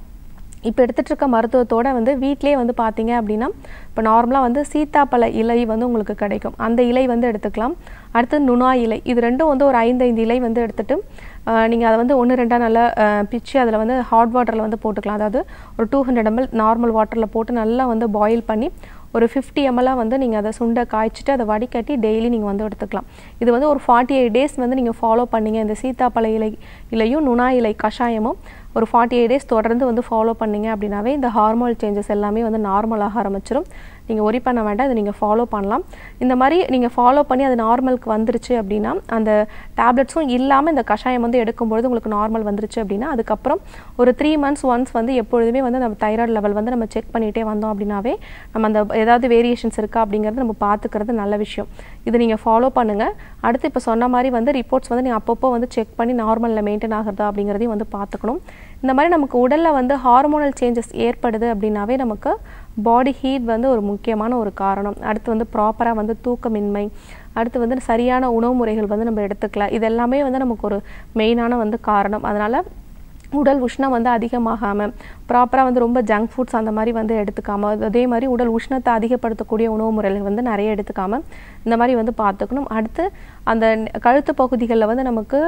இப்போ எடுத்துகிட்டு இருக்க மருத்துவத்தோட வந்து வீட்டிலே வந்து பார்த்தீங்க அப்படின்னா இப்போ நார்மலாக வந்து சீத்தாப்பழ இலை வந்து உங்களுக்கு கிடைக்கும். அந்த இலை வந்து எடுத்துக்கலாம். அடுத்து நுணா இலை. இது ரெண்டும் வந்து ஒரு ஐந்து ஐந்து இலை வந்து எடுத்துகிட்டு நீங்கள் அதை வந்து ஒன்று ரெண்டாக நல்லா பிச்சு அதில் வந்து ஹாட் வாட்டரில் வந்து போட்டுக்கலாம். அதாவது ஒரு டூ ஹண்ட்ரட் எம்எல் நார்மல் வாட்டரில் போட்டு நல்லா வந்து பாயில் பண்ணி ஒரு ஃபிஃப்டி எம்எல்லாக வந்து நீங்கள் அதை சுண்டை காய்ச்சிட்டு அதை வடிகட்டி டெய்லி நீங்கள் வந்து எடுத்துக்கலாம். இது வந்து ஒரு ஃபார்ட்டி எயிட் டேஸ் வந்து நீங்கள் ஃபாலோ பண்ணீங்க. இந்த சீத்தாப்பழ இலை இலையும் நுணா இலை கஷாயமும் ஒரு ஃபார்ட்டி எயிட் டேஸ் தொடர்ந்து வந்து ஃபாலோ பண்ணீங்க அப்படின்னாவே இந்த ஹார்மோனல் சேஞ்சஸ் எல்லாமே வந்து நார்மலாக ஆரம்பிச்சிடும் நீங்கள் ஒரி பண்ண வேண்டாம். இதை நீங்கள் ஃபாலோ பண்ணலாம். இந்த மாதிரி நீங்கள் ஃபாலோ பண்ணி அது நார்மலுக்கு வந்துருச்சு அப்படின்னா அந்த டேப்லெட்ஸும் இல்லாமல் இந்த கஷாயம் வந்து எடுக்கும்பொழுது உங்களுக்கு நார்மல் வந்துருச்சு அப்படின்னா அதுக்கப்புறம் ஒரு த்ரீ மந்த்ஸ் ஒன்ஸ் வந்து எப்பொழுதுமே வந்து நம்ம தைராய்டு லெவல் வந்து நம்ம செக் பண்ணிகிட்டே வந்தோம் அப்படின்னாவே நம்ம அந்த ஏதாவது வேரியேஷன்ஸ் இருக்கா அப்படிங்கிறது நம்ம பார்த்துக்கிறது நல்ல விஷயம். இது நீங்கள் ஃபாலோ பண்ணுங்கள் அடுத்து இப்போ சொன்ன மாதிரி வந்து ரிப்போர்ட்ஸ் வந்து நீங்கள் அப்பப்போ வந்து செக் பண்ணி நார்மலில் மெயின்டைன் ஆகிறதா அப்படிங்கிறதையும் வந்து பார்த்துக்கணும். இந்த மாதிரி நமக்கு உடலில் வந்து ஹார்மோனல் சேஞ்சஸ் ஏற்படுது அப்படின்னாவே நமக்கு பாடி ஹீட் வந்து ஒரு முக்கியமான ஒரு காரணம். அடுத்து வந்து ப்ராப்பராக வந்து தூக்கமின்மை. அடுத்து வந்து சரியான உணவு முறைகள் வந்து நம்ம எடுத்துக்கலாம் இது எல்லாமே வந்து நமக்கு ஒரு மெயினான வந்து காரணம். அதனால் உடல் உஷ்ணம் வந்து அதிகமாகாமல் ப்ராப்பராக வந்து ரொம்ப ஜங்க் ஃபுட்ஸ் அந்த மாதிரி வந்து எடுத்துக்காமல் அதே மாதிரி உடல் உஷ்ணத்தை அதிகப்படுத்தக்கூடிய உணவு முறைகள் வந்து நிறைய எடுத்துக்காமல் இந்த மாதிரி வந்து பார்த்துக்கணும். அடுத்து அந்த கழுத்து பகுதிகளில் வந்து நமக்கு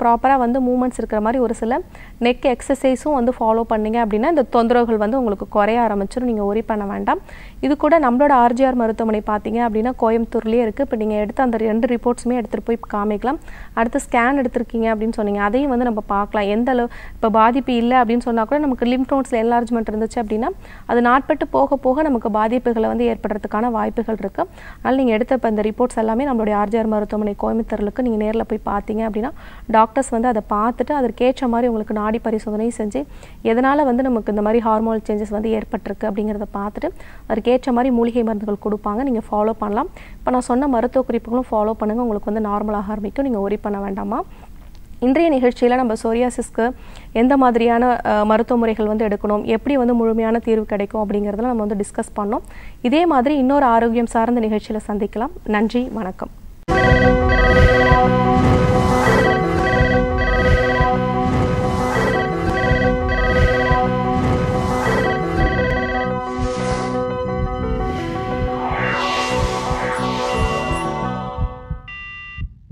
ப்ராப்பராக வந்து மூமெண்ட்ஸ் இருக்கிற மாதிரி ஒரு சில நெக் எக்ஸசைஸும் வந்து ஃபாலோ பண்ணீங்க அப்படின்னா இந்த தொந்தரவுகள் வந்து உங்களுக்கு குறைய ஆரம்பிச்சிடும் நீங்கள் ஒரி பண்ண வேண்டாம். இது கூட நம்மளோட ஆர்ஜிஆர் மருத்துவமனை பார்த்தீங்க அப்படின்னா கோயம்புத்தூர்லேயே இருக்குது இப்போ நீங்கள் எடுத்து அந்த ரெண்டு ரிப்போர்ட்ஸுமே எடுத்துகிட்டு போய் காமிக்கலாம். அடுத்து ஸ்கேன் எடுத்திருக்கீங்க அப்படின்னு சொன்னீங்க. அதையும் வந்து நம்ம பார்க்கலாம். எந்த அளவு இப்போ பாதிப்பு இல்லை அப்படின்னு சொன்னால் கூட நமக்கு லிம்ப் நோட்ஸில் என்லார்ஜ்மெண்ட் இருந்துச்சு அப்படின்னா அது நாட்பட்டு போக போக நமக்கு பாதிப்புகளை வந்து ஏற்படுறதுக்கான வாய்ப்புகள் இருக்குது அதனால் நீங்கள் எடுத்த இப்போ இந்த ரிப்போர்ட்ஸ் எல்லாமே நம்மளுடைய ஆர்ஜிஆர் மருத்துவமனை கோயம்புத்தூருக்கு நீங்கள் நேரில் போய் பார்த்தீங்க அப்படின்னா டாக்டர்ஸ் வந்து அதை பார்த்துட்டு அதற்கேற்ற மாதிரி உங்களுக்கு நாடி பரிசோதனை செஞ்சு எதனால் வந்து நமக்கு இந்த மாதிரி ஹார்மோனல் சேஞ்சஸ் வந்து ஏற்பட்டிருக்கு அப்படிங்கிறத பார்த்துட்டு அதற்கேற்ற மாதிரி மூலிகை மருந்துகள் கொடுப்பாங்க. நீங்கள் ஃபாலோ பண்ணலாம். இப்போ நான் சொன்ன மருத்துவ குறிப்புகளும் ஃபாலோ பண்ணுங்கள் உங்களுக்கு வந்து நார்மலாக ஆரம்பிக்கும். நீங்கள் ஒரி பண்ண வேண்டாமா? இன்றைய நிகழ்ச்சியில் நம்ம சோரியாசிஸ்க்கு எந்த மாதிரியான மருத்துவ முறைகள் வந்து எடுக்கணும் எப்படி வந்து முழுமையான தீர்வு கிடைக்கும் அப்படிங்கிறதுல நம்ம வந்து டிஸ்கஸ் பண்ணோம். இதே மாதிரி இன்னொரு ஆரோக்கியம் சார்ந்த நிகழ்ச்சியில் சந்திக்கலாம். நன்றி வணக்கம்.